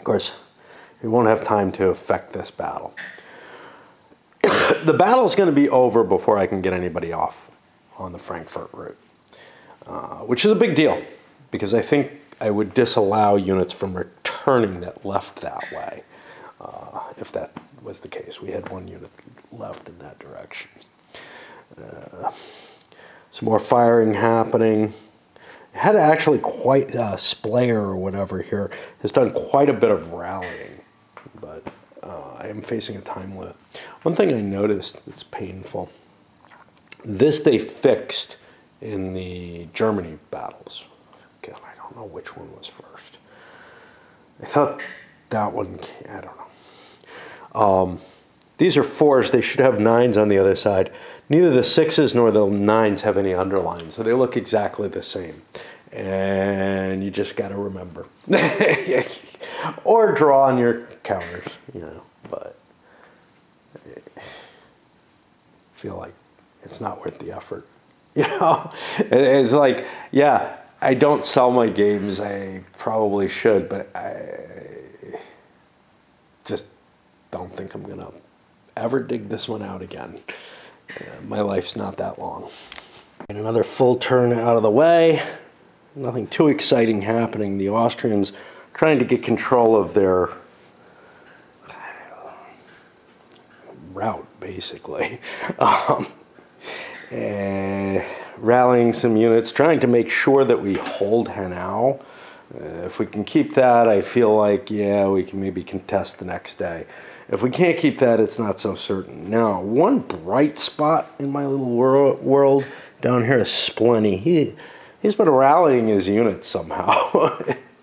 Of course, he won't have time to affect this battle. the battle's going to be over before I can get anybody off on the Frankfurt route, uh, which is a big deal because I think I would disallow units from returning that left that way uh, if that was the case. We had one unit left in that direction. Uh, some more firing happening had actually quite uh, Splayer or whatever here has done quite a bit of rallying, but uh, I am facing a time limit. One thing I noticed that's painful. This they fixed in the Germany battles. God, I don't know which one was first. I thought that one. I don't know. Um, these are fours. They should have nines on the other side. Neither the sixes nor the nines have any underlines, so they look exactly the same. And you just got to remember. or draw on your counters, you know, but I feel like it's not worth the effort. You know, it's like, yeah, I don't sell my games. I probably should, but I just don't think I'm to ever dig this one out again. Uh, my life's not that long. And another full turn out of the way. Nothing too exciting happening. The Austrians trying to get control of their route, basically. Um, and rallying some units, trying to make sure that we hold Hanau. Uh, if we can keep that, I feel like, yeah, we can maybe contest the next day. If we can't keep that, it's not so certain. Now, one bright spot in my little world, world down here is Spleny. He, he's been rallying his units somehow,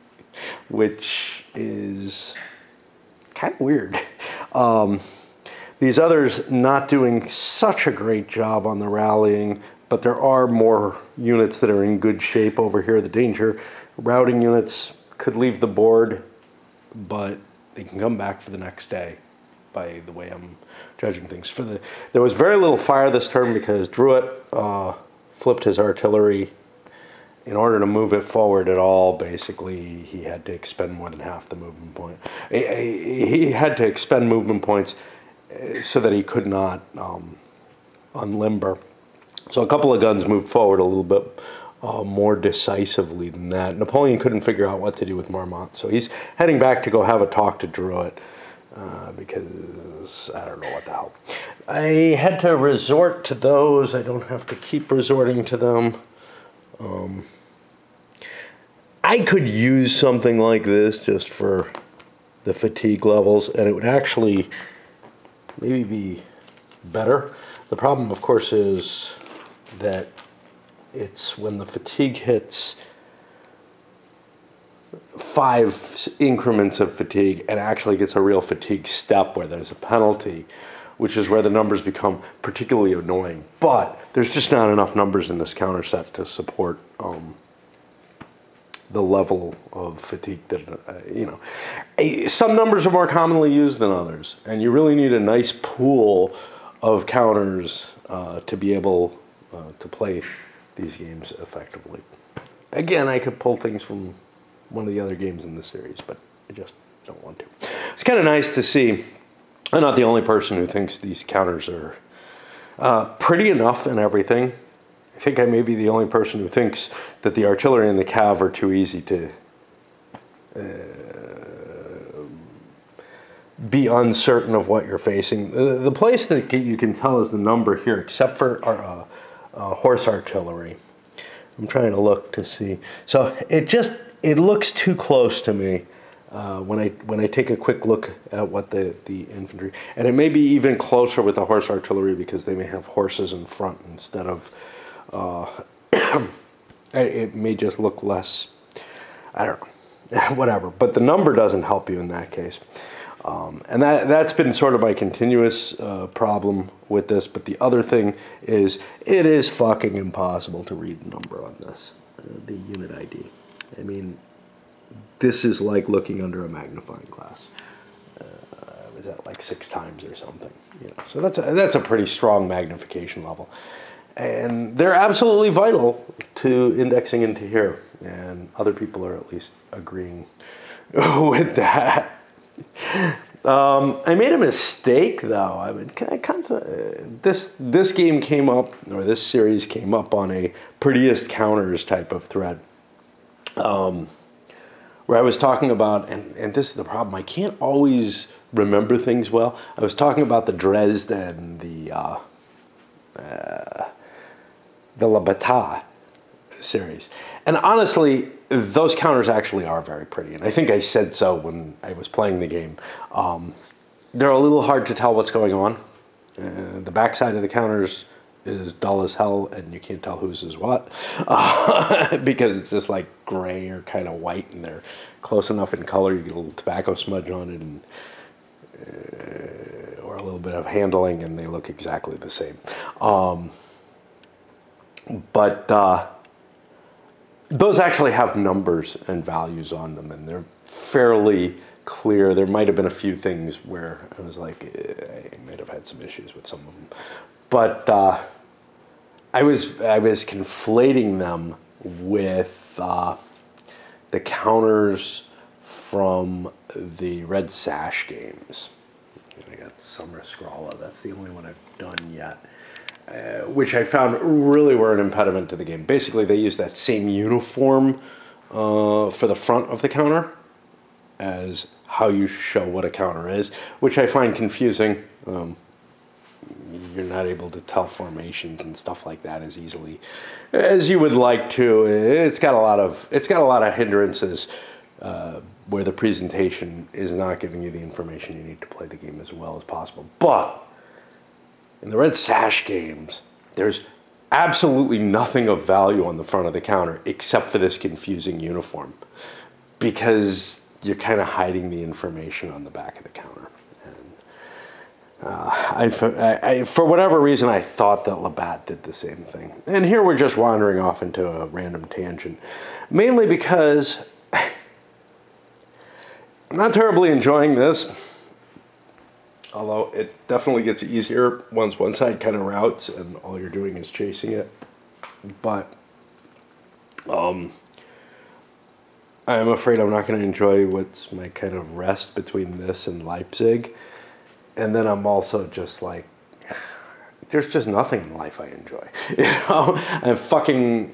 which is kind of weird. Um, these others not doing such a great job on the rallying, but there are more units that are in good shape over here. The danger routing units could leave the board, but they can come back for the next day by the way I'm judging things. For the there was very little fire this turn because Drouot uh, flipped his artillery. In order to move it forward at all, basically, he had to expend more than half the movement point. He had to expend movement points uh, so that he could not um, unlimber. So a couple of guns moved forward a little bit uh, more decisively than that. Napoleon couldn't figure out what to do with Marmont, so he's heading back to go have a talk to Drouot uh, because I don't know what the hell. I had to resort to those. I don't have to keep resorting to them. Um, I could use something like this just for the fatigue levels, and it would actually maybe be better. The problem, of course, is that it's when the fatigue hits five increments of fatigue and actually gets a real fatigue step where there's a penalty, which is where the numbers become particularly annoying. But there's just not enough numbers in this counter set to support um, the level of fatigue that uh, you know. Some numbers are more commonly used than others, and you really need a nice pool of counters uh, to be able uh, to play these games effectively. Again, I could pull things from one of the other games in the series, but I just don't want to. It's kind of nice to see. I'm not the only person who thinks these counters are uh, pretty enough and everything. I think I may be the only person who thinks that the artillery and the cav are too easy to uh, be uncertain of what you're facing. The, the, place that you can tell is the number here, except for our, uh, uh, horse artillery. I'm trying to look to see. So it just it looks too close to me uh, when I when I take a quick look at what the the infantry and it may be even closer with the horse artillery because they may have horses in front instead of. Uh, it may just look less. I don't know, whatever. But the number doesn't help you in that case. Um, and that, that's been sort of my continuous uh, problem with this. But the other thing is, it is fucking impossible to read the number on this, uh, the unit ID. I mean, this is like looking under a magnifying glass. Uh, was at like six times or something, you know. So that's a, that's a pretty strong magnification level, and they're absolutely vital to indexing into here. And other people are at least agreeing with that. Um, I made a mistake though. I mean, can I kind of this this game came up or this series came up on a prettiest counters type of thread, um, where I was talking about and and this is the problem. I can't always remember things well. I was talking about the Dresden, the uh, uh, the La Bataille series, and honestly, those counters actually are very pretty, and I think I said so when I was playing the game. Um, they're a little hard to tell what's going on. Uh, the backside of the counters is dull as hell, and you can't tell whose is what uh, because it's just like gray or kind of white, and they're close enough in color. You get a little tobacco smudge on it, and uh, or a little bit of handling, and they look exactly the same. Um, but uh, those actually have numbers and values on them, and they're fairly clear. There might have been a few things where I was like, eh, I might have had some issues with some of them, but uh, I was I was conflating them with uh, the counters from the Red Sash games. I got Summer Scrawla. That's the only one I've done yet. Uh, which I found really were an impediment to the game. Basically, they use that same uniform uh, for the front of the counter as how you show what a counter is, which I find confusing. Um, you're not able to tell formations and stuff like that as easily as you would like to. It's got a lot of it's got a lot of hindrances uh, where the presentation is not giving you the information you need to play the game as well as possible. But in the Red Sash games, there's absolutely nothing of value on the front of the counter except for this confusing uniform because you're kind of hiding the information on the back of the counter. And, uh, I, I, for whatever reason, I thought that Labatt did the same thing. And here we're just wandering off into a random tangent, mainly because I'm not terribly enjoying this although it definitely gets easier once one side kind of routes and all you're doing is chasing it. But um, I'm afraid I'm not going to enjoy what's my kind of rest between this and Leipzig. And then I'm also just like, there's just nothing in life I enjoy. You know, I'm fucking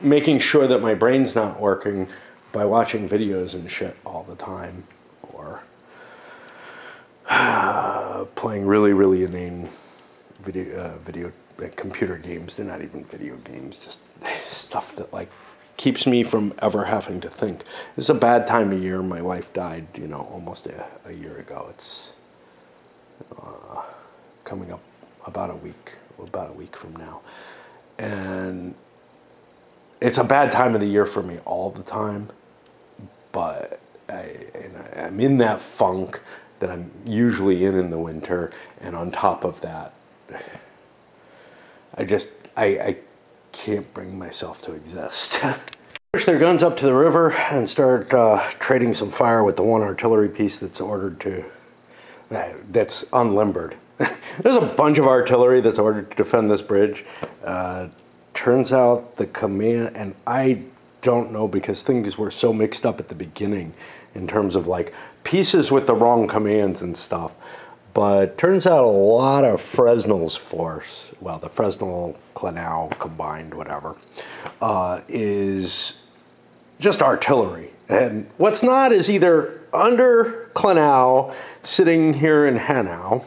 making sure that my brain's not working by watching videos and shit all the time or playing really, really inane video, uh, video, uh, computer games. They're not even video games, just stuff that like keeps me from ever having to think. It's a bad time of year. My wife died, you know, almost a, a year ago. It's uh, coming up about a week, about a week from now, and it's a bad time of the year for me all the time. But I, I'm in that funk that I'm usually in in the winter, and on top of that, I just I, I can't bring myself to exist. push their guns up to the river and start uh, trading some fire with the one artillery piece that's ordered to uh, that's unlimbered. There's a bunch of artillery that's ordered to defend this bridge. Uh, turns out the command, and I don't know because things were so mixed up at the beginning in terms of like pieces with the wrong commands and stuff. But turns out a lot of Fresnel's force, well, the Fresnel, Klenau combined, whatever, uh, is just artillery. And what's not is either under Klenau, sitting here in Hanau,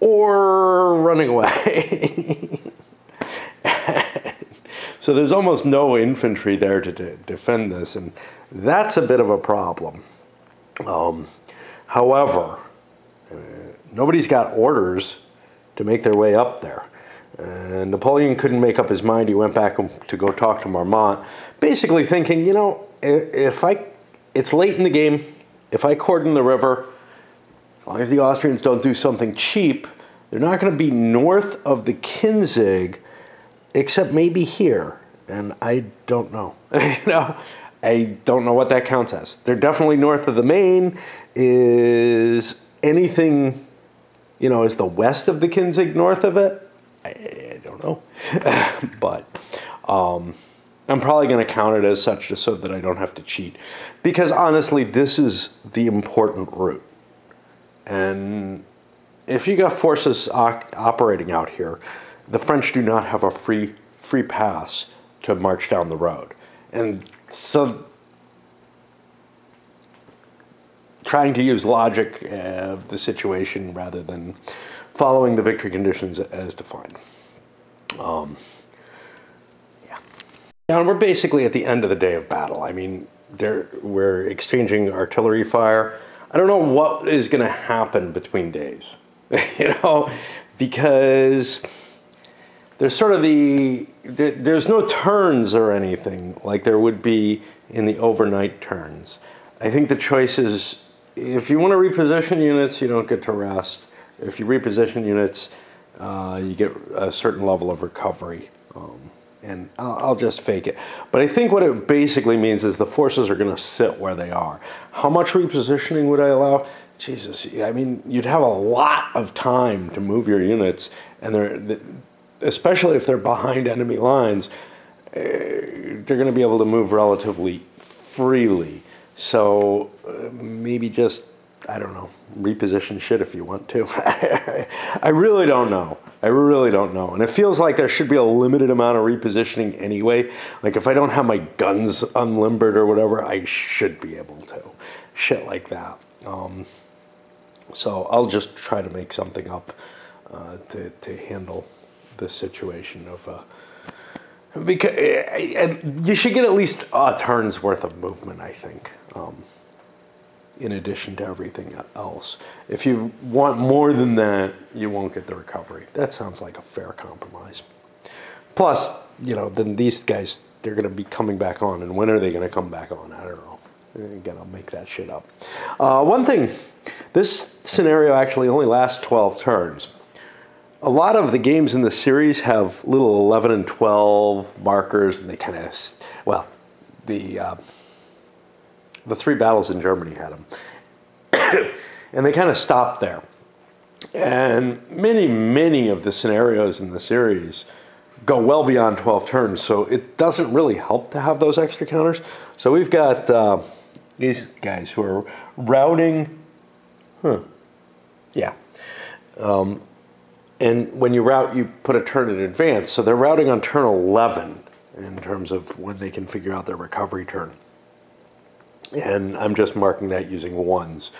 or running away. so there's almost no infantry there to, to, defend this, and that's a bit of a problem. Um, however, uh, nobody's got orders to make their way up there. And Napoleon couldn't make up his mind. He went back to go talk to Marmont, basically thinking, you know, if I, it's late in the game, if I cordon the river, as long as the Austrians don't do something cheap, they're not going to be north of the Kinzig, except maybe here. And I don't know. you know, I don't know what that counts as. They're definitely north of the Main. Is anything, you know, is the west of the Kinzig north of it? I, I don't know. but um, I'm probably going to count it as such just so that I don't have to cheat. Because honestly, this is the important route. And if you got forces operating out here, the French do not have a free free pass to march down the road. And so trying to use logic of the situation rather than following the victory conditions as defined. Um, yeah. Now we're basically at the end of the day of battle. I mean, there we're exchanging artillery fire. I don't know what is going to happen between days, you know, because there's sort of the there, there's no turns or anything like there would be in the overnight turns. I think the choice is if you want to reposition units, you don't get to rest if you reposition units, uh, you get a certain level of recovery. Um, and I'll, I'll, just fake it. But I think what it basically means is the forces are going to sit where they are. How much repositioning would I allow? Jesus, I mean, you'd have a lot of time to move your units, and they're, especially if they're behind enemy lines, eh, they're going to be able to move relatively freely. So uh, maybe just I don't know, reposition shit if you want to. I really don't know. I really don't know. And it feels like there should be a limited amount of repositioning anyway. Like if I don't have my guns unlimbered or whatever, I should be able to. Shit like that. Um, so I'll just try to make something up uh, to, to handle the situation of. Uh, because uh, you should get at least a turn's worth of movement, I think. Um, in addition to everything else. If you want more than that, you won't get the recovery. That sounds like a fair compromise. Plus, you know, then these guys, they're going to be coming back on. And when are they going to come back on? I don't know. Again, I'll make that shit up. Uh, one thing, this scenario actually only lasts 12 turns. A lot of the games in the series have little 11 and 12 markers, and they kind of, well, the. Uh, the three battles in Germany had them. and they kind of stopped there. And many, many of the scenarios in the series go well beyond 12 turns, so it doesn't really help to have those extra counters. So we've got uh, these guys who are routing, huh, yeah. Um, and when you route, you put a turn in advance. So they're routing on turn 11 in terms of when they can figure out their recovery turn and I'm just marking that using ones.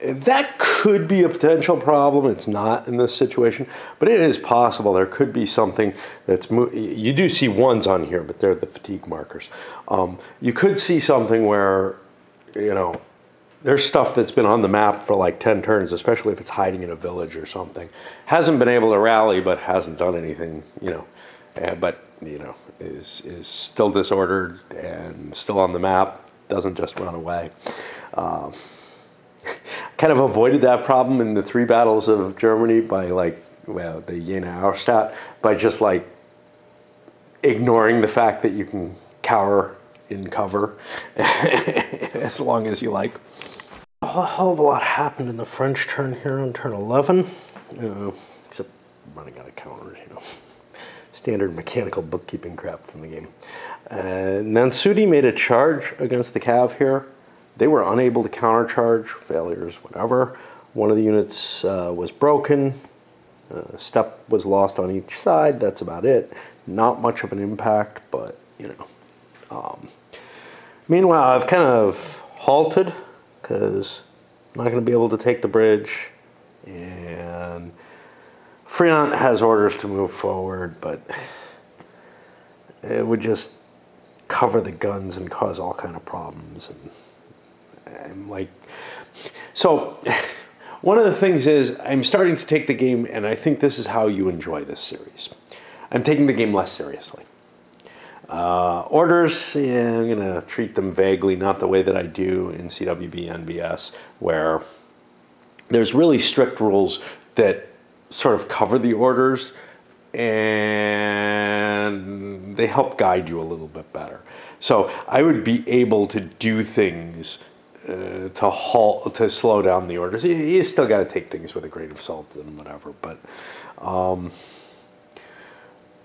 That could be a potential problem. It's not in this situation, but it is possible. There could be something that's, you do see ones on here, but they're the fatigue markers. Um, you could see something where, you know, there's stuff that's been on the map for like 10 turns, especially if it's hiding in a village or something. Hasn't been able to rally, but hasn't done anything, you know, uh, but, you know, is, is still disordered and still on the map doesn't just run away. Um, kind of avoided that problem in the three battles of Germany by like, well, the Jena Auerstedt, by just like ignoring the fact that you can cower in cover as long as you like. A hell of a lot happened in the French turn here on turn 11, uh, except running out of counters, you know. Standard mechanical bookkeeping crap from the game. Uh, made a charge against the Cav here. They were unable to countercharge, failures, whatever. One of the units uh, was broken. Uh, step was lost on each side. That's about it. Not much of an impact, but you know. Um, meanwhile, I've kind of halted because I'm not going to be able to take the bridge, and Friant has orders to move forward, but it would just cover the guns and cause all kind of problems. And I'm like, so one of the things is I'm starting to take the game, and I think this is how you enjoy this series. I'm taking the game less seriously. Uh, orders, yeah, I'm going to treat them vaguely, not the way that I do in CWB NBS, where there's really strict rules that sort of cover the orders and they help guide you a little bit better. So I would be able to do things uh, to halt, to slow down the orders. You, you still got to take things with a grain of salt and whatever, but. Um,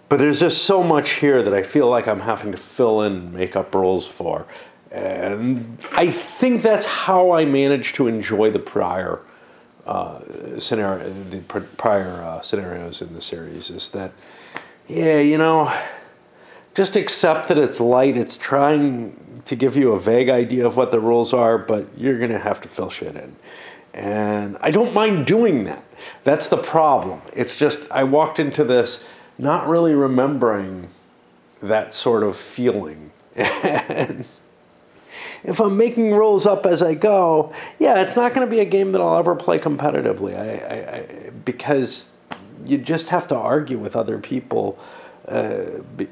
but there's just so much here that I feel like I'm having to fill in, make up rules for. And I think that's how I managed to enjoy the prior uh, scenario, the prior uh, scenarios in the series. Is that, yeah, you know, just accept that it's light. It's trying to give you a vague idea of what the rules are, but you're gonna have to fill shit in. And I don't mind doing that. That's the problem. It's just I walked into this not really remembering that sort of feeling. and if I'm making rules up as I go, yeah, it's not going to be a game that I'll ever play competitively. I, I, I, because you just have to argue with other people uh, be,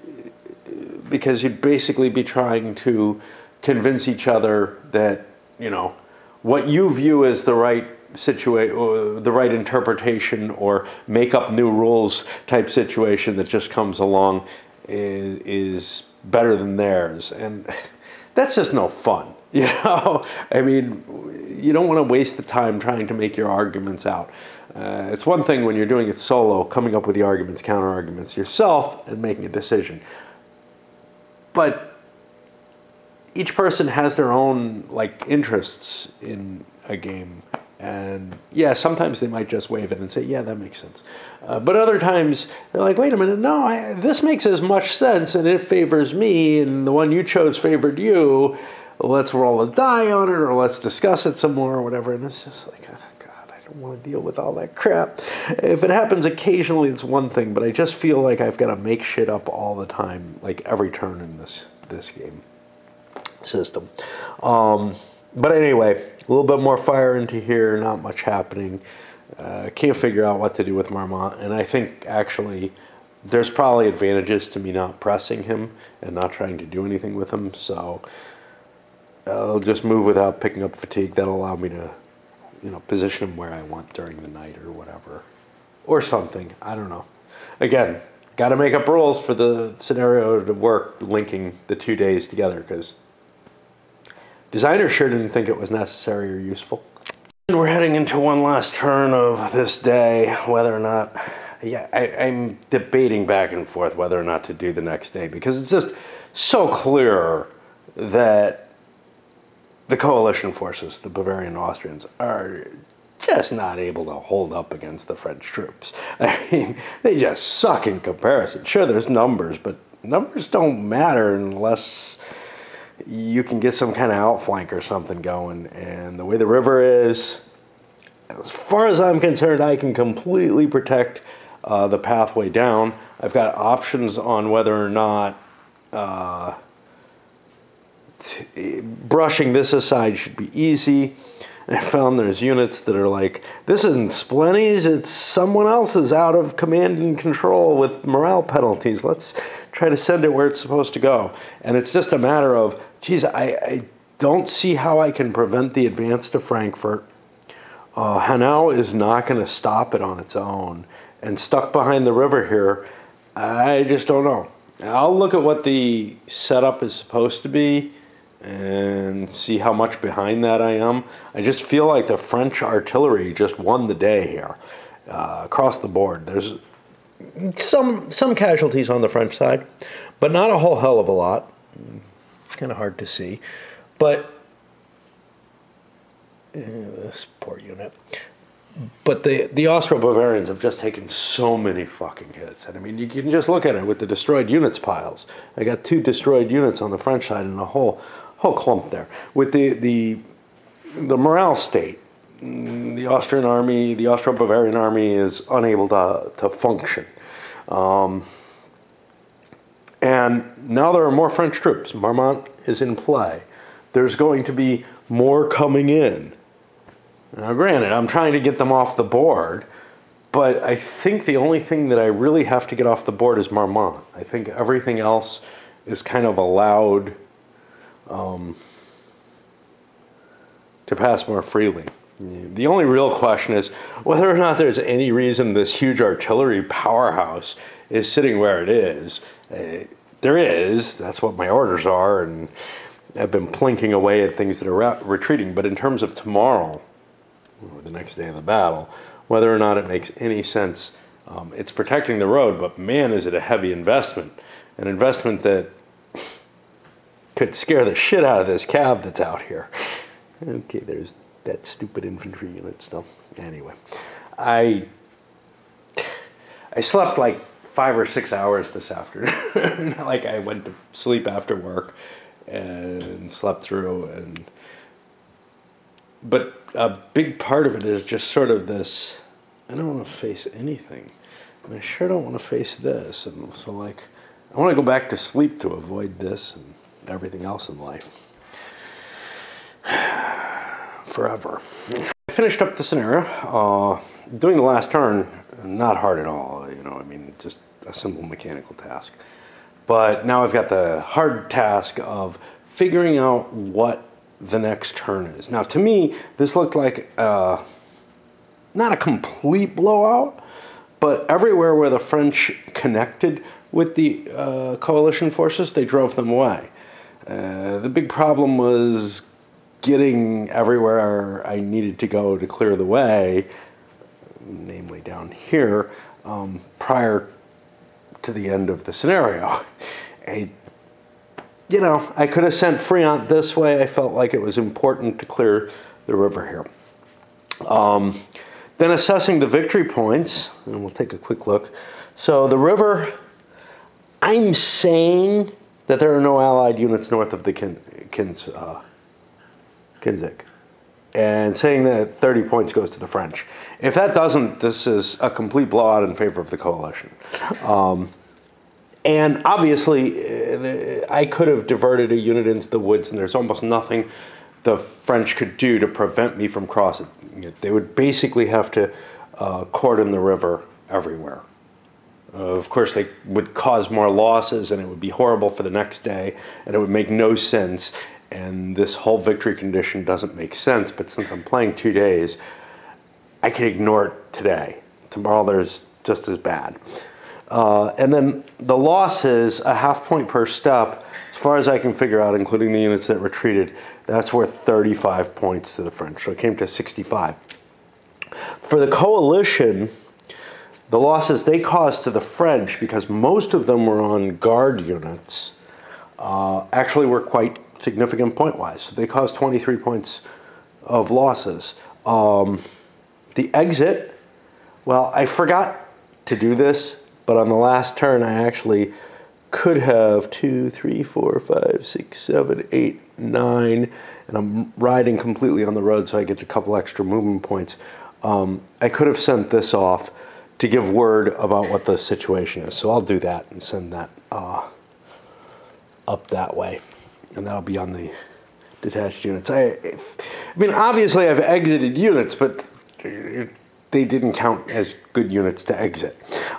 because you'd basically be trying to convince each other that, you know, what you view as the right situation, the right interpretation or make up new rules type situation that just comes along is, is better than theirs. And that's just no fun. You know, I mean, you don't want to waste the time trying to make your arguments out. Uh, it's one thing when you're doing it solo, coming up with the arguments, counter arguments yourself, and making a decision. But each person has their own like interests in a game and yeah, sometimes they might just wave it and say, yeah, that makes sense. Uh, but other times they're like, wait a minute, no, I, this makes as much sense and it favors me, and the one you chose favored you. Let's roll a die on it or let's discuss it some more or whatever. And it's just like, oh, God, I don't want to deal with all that crap. If it happens occasionally, it's one thing, but I just feel like I've got to make shit up all the time, like every turn in this, this game system. Um, but anyway, a little bit more fire into here, not much happening. Uh, can't figure out what to do with Marmont, and I think actually there's probably advantages to me not pressing him and not trying to do anything with him. So I'll just move without picking up fatigue. That'll allow me to, you know, position him where I want during the night or whatever, or something. I don't know. Again, got to make up rules for the scenario to work, linking the two days together because Designer sure didn't think it was necessary or useful. And we're heading into one last turn of this day, whether or not, yeah, I, am debating back and forth whether or not to do the next day because it's just so clear that the coalition forces, the Bavarian Austrians, are just not able to hold up against the French troops. I mean, they just suck in comparison. Sure, there's numbers, but numbers don't matter unless you can get some kind of outflank or something going. And the way the river is, as far as I'm concerned, I can completely protect uh, the pathway down. I've got options on whether or not uh, brushing this aside should be easy. I found there's units that are like, this isn't Spleny's, it's someone else's out of command and control with morale penalties. Let's try to send it where it's supposed to go. And it's just a matter of, geez, I, I don't see how I can prevent the advance to Frankfurt. Uh, Hanau is not going to stop it on its own. And stuck behind the river here, I just don't know. I'll look at what the setup is supposed to be and see how much behind that I am. I just feel like the French artillery just won the day here uh, across the board. There's some some casualties on the French side, but not a whole hell of a lot. It's kind of hard to see, but uh, this poor unit. But the the Austro-Bavarians have just taken so many fucking hits, and I mean you can just look at it with the destroyed units piles. I got two destroyed units on the French side and a whole whole clump there. With the the the morale state, the Austrian army, the Austro-Bavarian army is unable to to function. Um, and now there are more French troops. Marmont is in play. There's going to be more coming in. Now, granted, I'm trying to get them off the board, but I think the only thing that I really have to get off the board is Marmont. I think everything else is kind of allowed um, to pass more freely. The only real question is whether or not there's any reason this huge artillery powerhouse is sitting where it is. Uh, there is. That's what my orders are, and I've been plinking away at things that are retreating. But in terms of tomorrow, or the next day of the battle, whether or not it makes any sense, um, it's protecting the road. But man, is it a heavy investment, an investment that could scare the shit out of this cav that's out here. Okay, there's that stupid infantry unit still. Anyway, I I slept like five or six hours this afternoon. like I went to sleep after work and slept through and but a big part of it is just sort of this I don't want to face anything. And I sure don't want to face this. And so like I want to go back to sleep to avoid this and everything else in life. forever. I finished up the scenario. Uh, doing the last turn, not hard at all. You know, I mean, just a simple mechanical task. But now I've got the hard task of figuring out what the next turn is. Now, to me, this looked like uh, not a complete blowout, but everywhere where the French connected with the uh, coalition forces, they drove them away. Uh, the big problem was getting everywhere I needed to go to clear the way, namely down here, um, prior to the end of the scenario. I, you know, I could have sent Friant this way. I felt like it was important to clear the river here. Um, then assessing the victory points, and we'll take a quick look. So the river, I'm saying that there are no Allied units north of the Kin, Kins, uh, Kinzig and saying that 30 points goes to the French. If that doesn't, this is a complete blowout in favor of the coalition. Um, and obviously, uh, I could have diverted a unit into the woods, and there's almost nothing the French could do to prevent me from crossing. They would basically have to uh, cordon the river everywhere. Uh, of course, they would cause more losses, and it would be horrible for the next day, and it would make no sense and this whole victory condition doesn't make sense. But since I'm playing two days, I can ignore it today. Tomorrow there's just as bad. Uh, and then the loss is a half point per step. As far as I can figure out, including the units that retreated, that's worth 35 points to the French. So it came to 65. For the coalition, the losses they caused to the French, because most of them were on guard units, uh, actually were quite significant point wise. They caused 23 points of losses. Um, the exit, well, I forgot to do this, but on the last turn, I actually could have two, three, four, five, six, seven, eight, nine, and I'm riding completely on the road, so I get a couple extra movement points. Um, I could have sent this off to give word about what the situation is, so I'll do that and send that uh, up that way and that'll be on the detached units. I, I mean, obviously I've exited units, but they didn't count as good units to exit.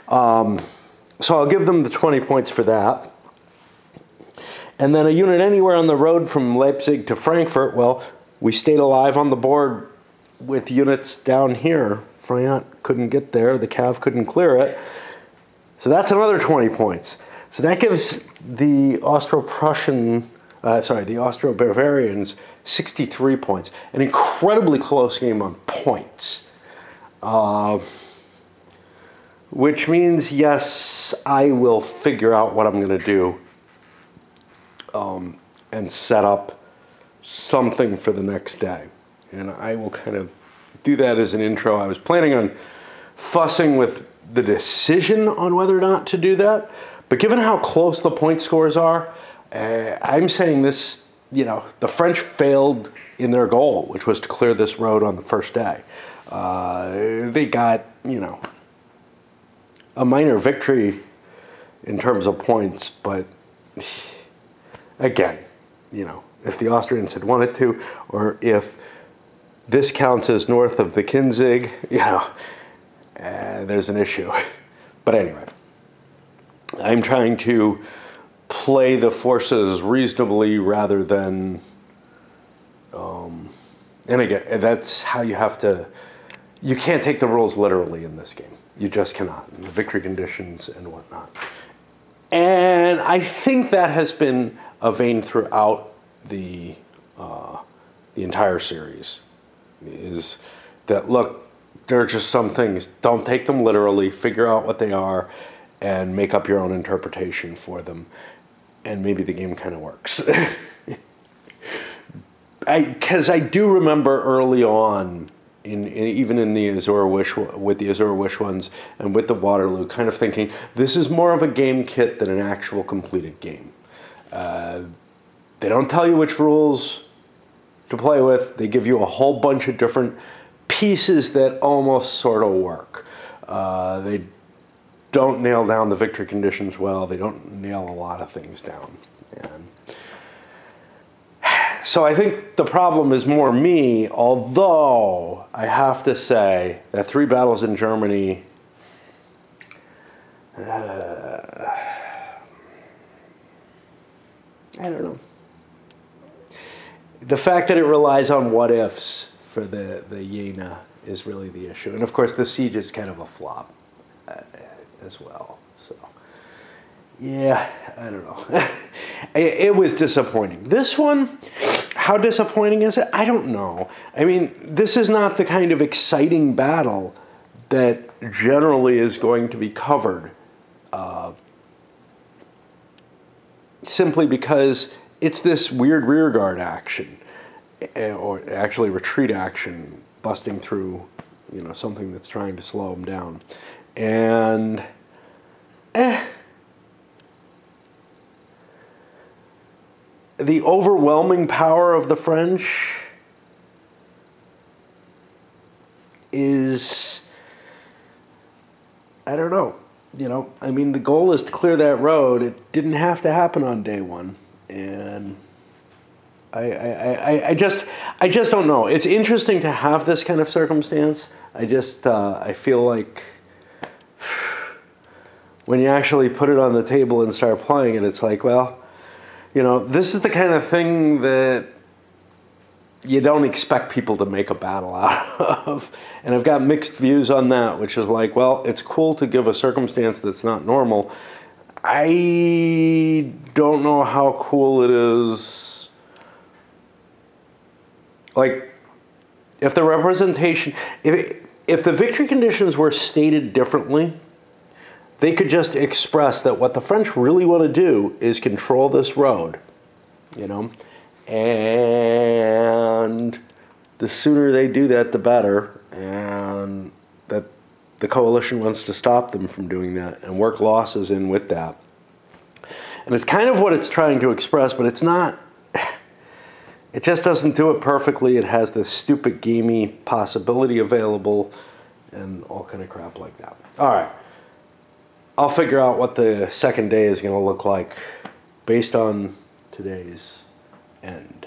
Um, so I'll give them the 20 points for that. And then a unit anywhere on the road from Leipzig to Frankfurt, well, we stayed alive on the board with units down here. Friant couldn't get there, the Cav couldn't clear it. So that's another 20 points. So that gives the Austro-Prussian, uh, sorry, the Austro-Bavarians 63 points. An incredibly close game on points. Uh, which means, yes, I will figure out what I'm going to do um, and set up something for the next day. And I will kind of do that as an intro. I was planning on fussing with the decision on whether or not to do that, but given how close the point scores are, uh, I'm saying this, you know, the French failed in their goal, which was to clear this road on the first day. Uh, they got, you know, a minor victory in terms of points, but again, you know, if the Austrians had wanted to, or if this counts as north of the Kinzig, you know, uh, there's an issue. But anyway, I'm trying to play the forces reasonably rather than, um, and again, that's how you have to, you can't take the rules literally in this game. You just cannot. The victory conditions and whatnot. And I think that has been a vein throughout the uh, the entire series. Is that look? There are just some things. Don't take them literally. Figure out what they are, and make up your own interpretation for them. And maybe the game kind of works. I because I do remember early on in, in, even in the Azure Wish with the Azure Wish ones and with the Waterloo, kind of thinking this is more of a game kit than an actual completed game. Uh, they don't tell you which rules to play with. They give you a whole bunch of different pieces that almost sort of work. Uh, they don't nail down the victory conditions well. They don't nail a lot of things down. And so I think the problem is more me, although I have to say that three battles in Germany. Uh, I don't know. The fact that it relies on what ifs for the, the Jena is really the issue. And of course, the siege is kind of a flop uh, as well. So, yeah, I don't know. it, it was disappointing. This one, how disappointing is it? I don't know. I mean, this is not the kind of exciting battle that generally is going to be covered uh, simply because it's this weird rearguard action, eh, or actually retreat action, busting through, you know, something that's trying to slow them down. And, eh, the overwhelming power of the French is I don't know. You know, I mean the goal is to clear that road. It didn't have to happen on day one. And I, I, I, just I just don't know. It's interesting to have this kind of circumstance. I just uh, I feel like when you actually put it on the table and start playing it, it's like, well, you know, this is the kind of thing that you don't expect people to make a battle out of. And I've got mixed views on that, which is like, well, it's cool to give a circumstance that's not normal. I don't know how cool it is. Like, if the representation, if, if the victory conditions were stated differently, they could just express that what the French really want to do is control this road, you know, and the sooner they do that, the better, and that the coalition wants to stop them from doing that and work losses in with that. And it's kind of what it's trying to express, but it's not. It just doesn't do it perfectly. It has this stupid gamey possibility available and all kind of crap like that. All right. I'll figure out what the second day is going to look like based on today's end.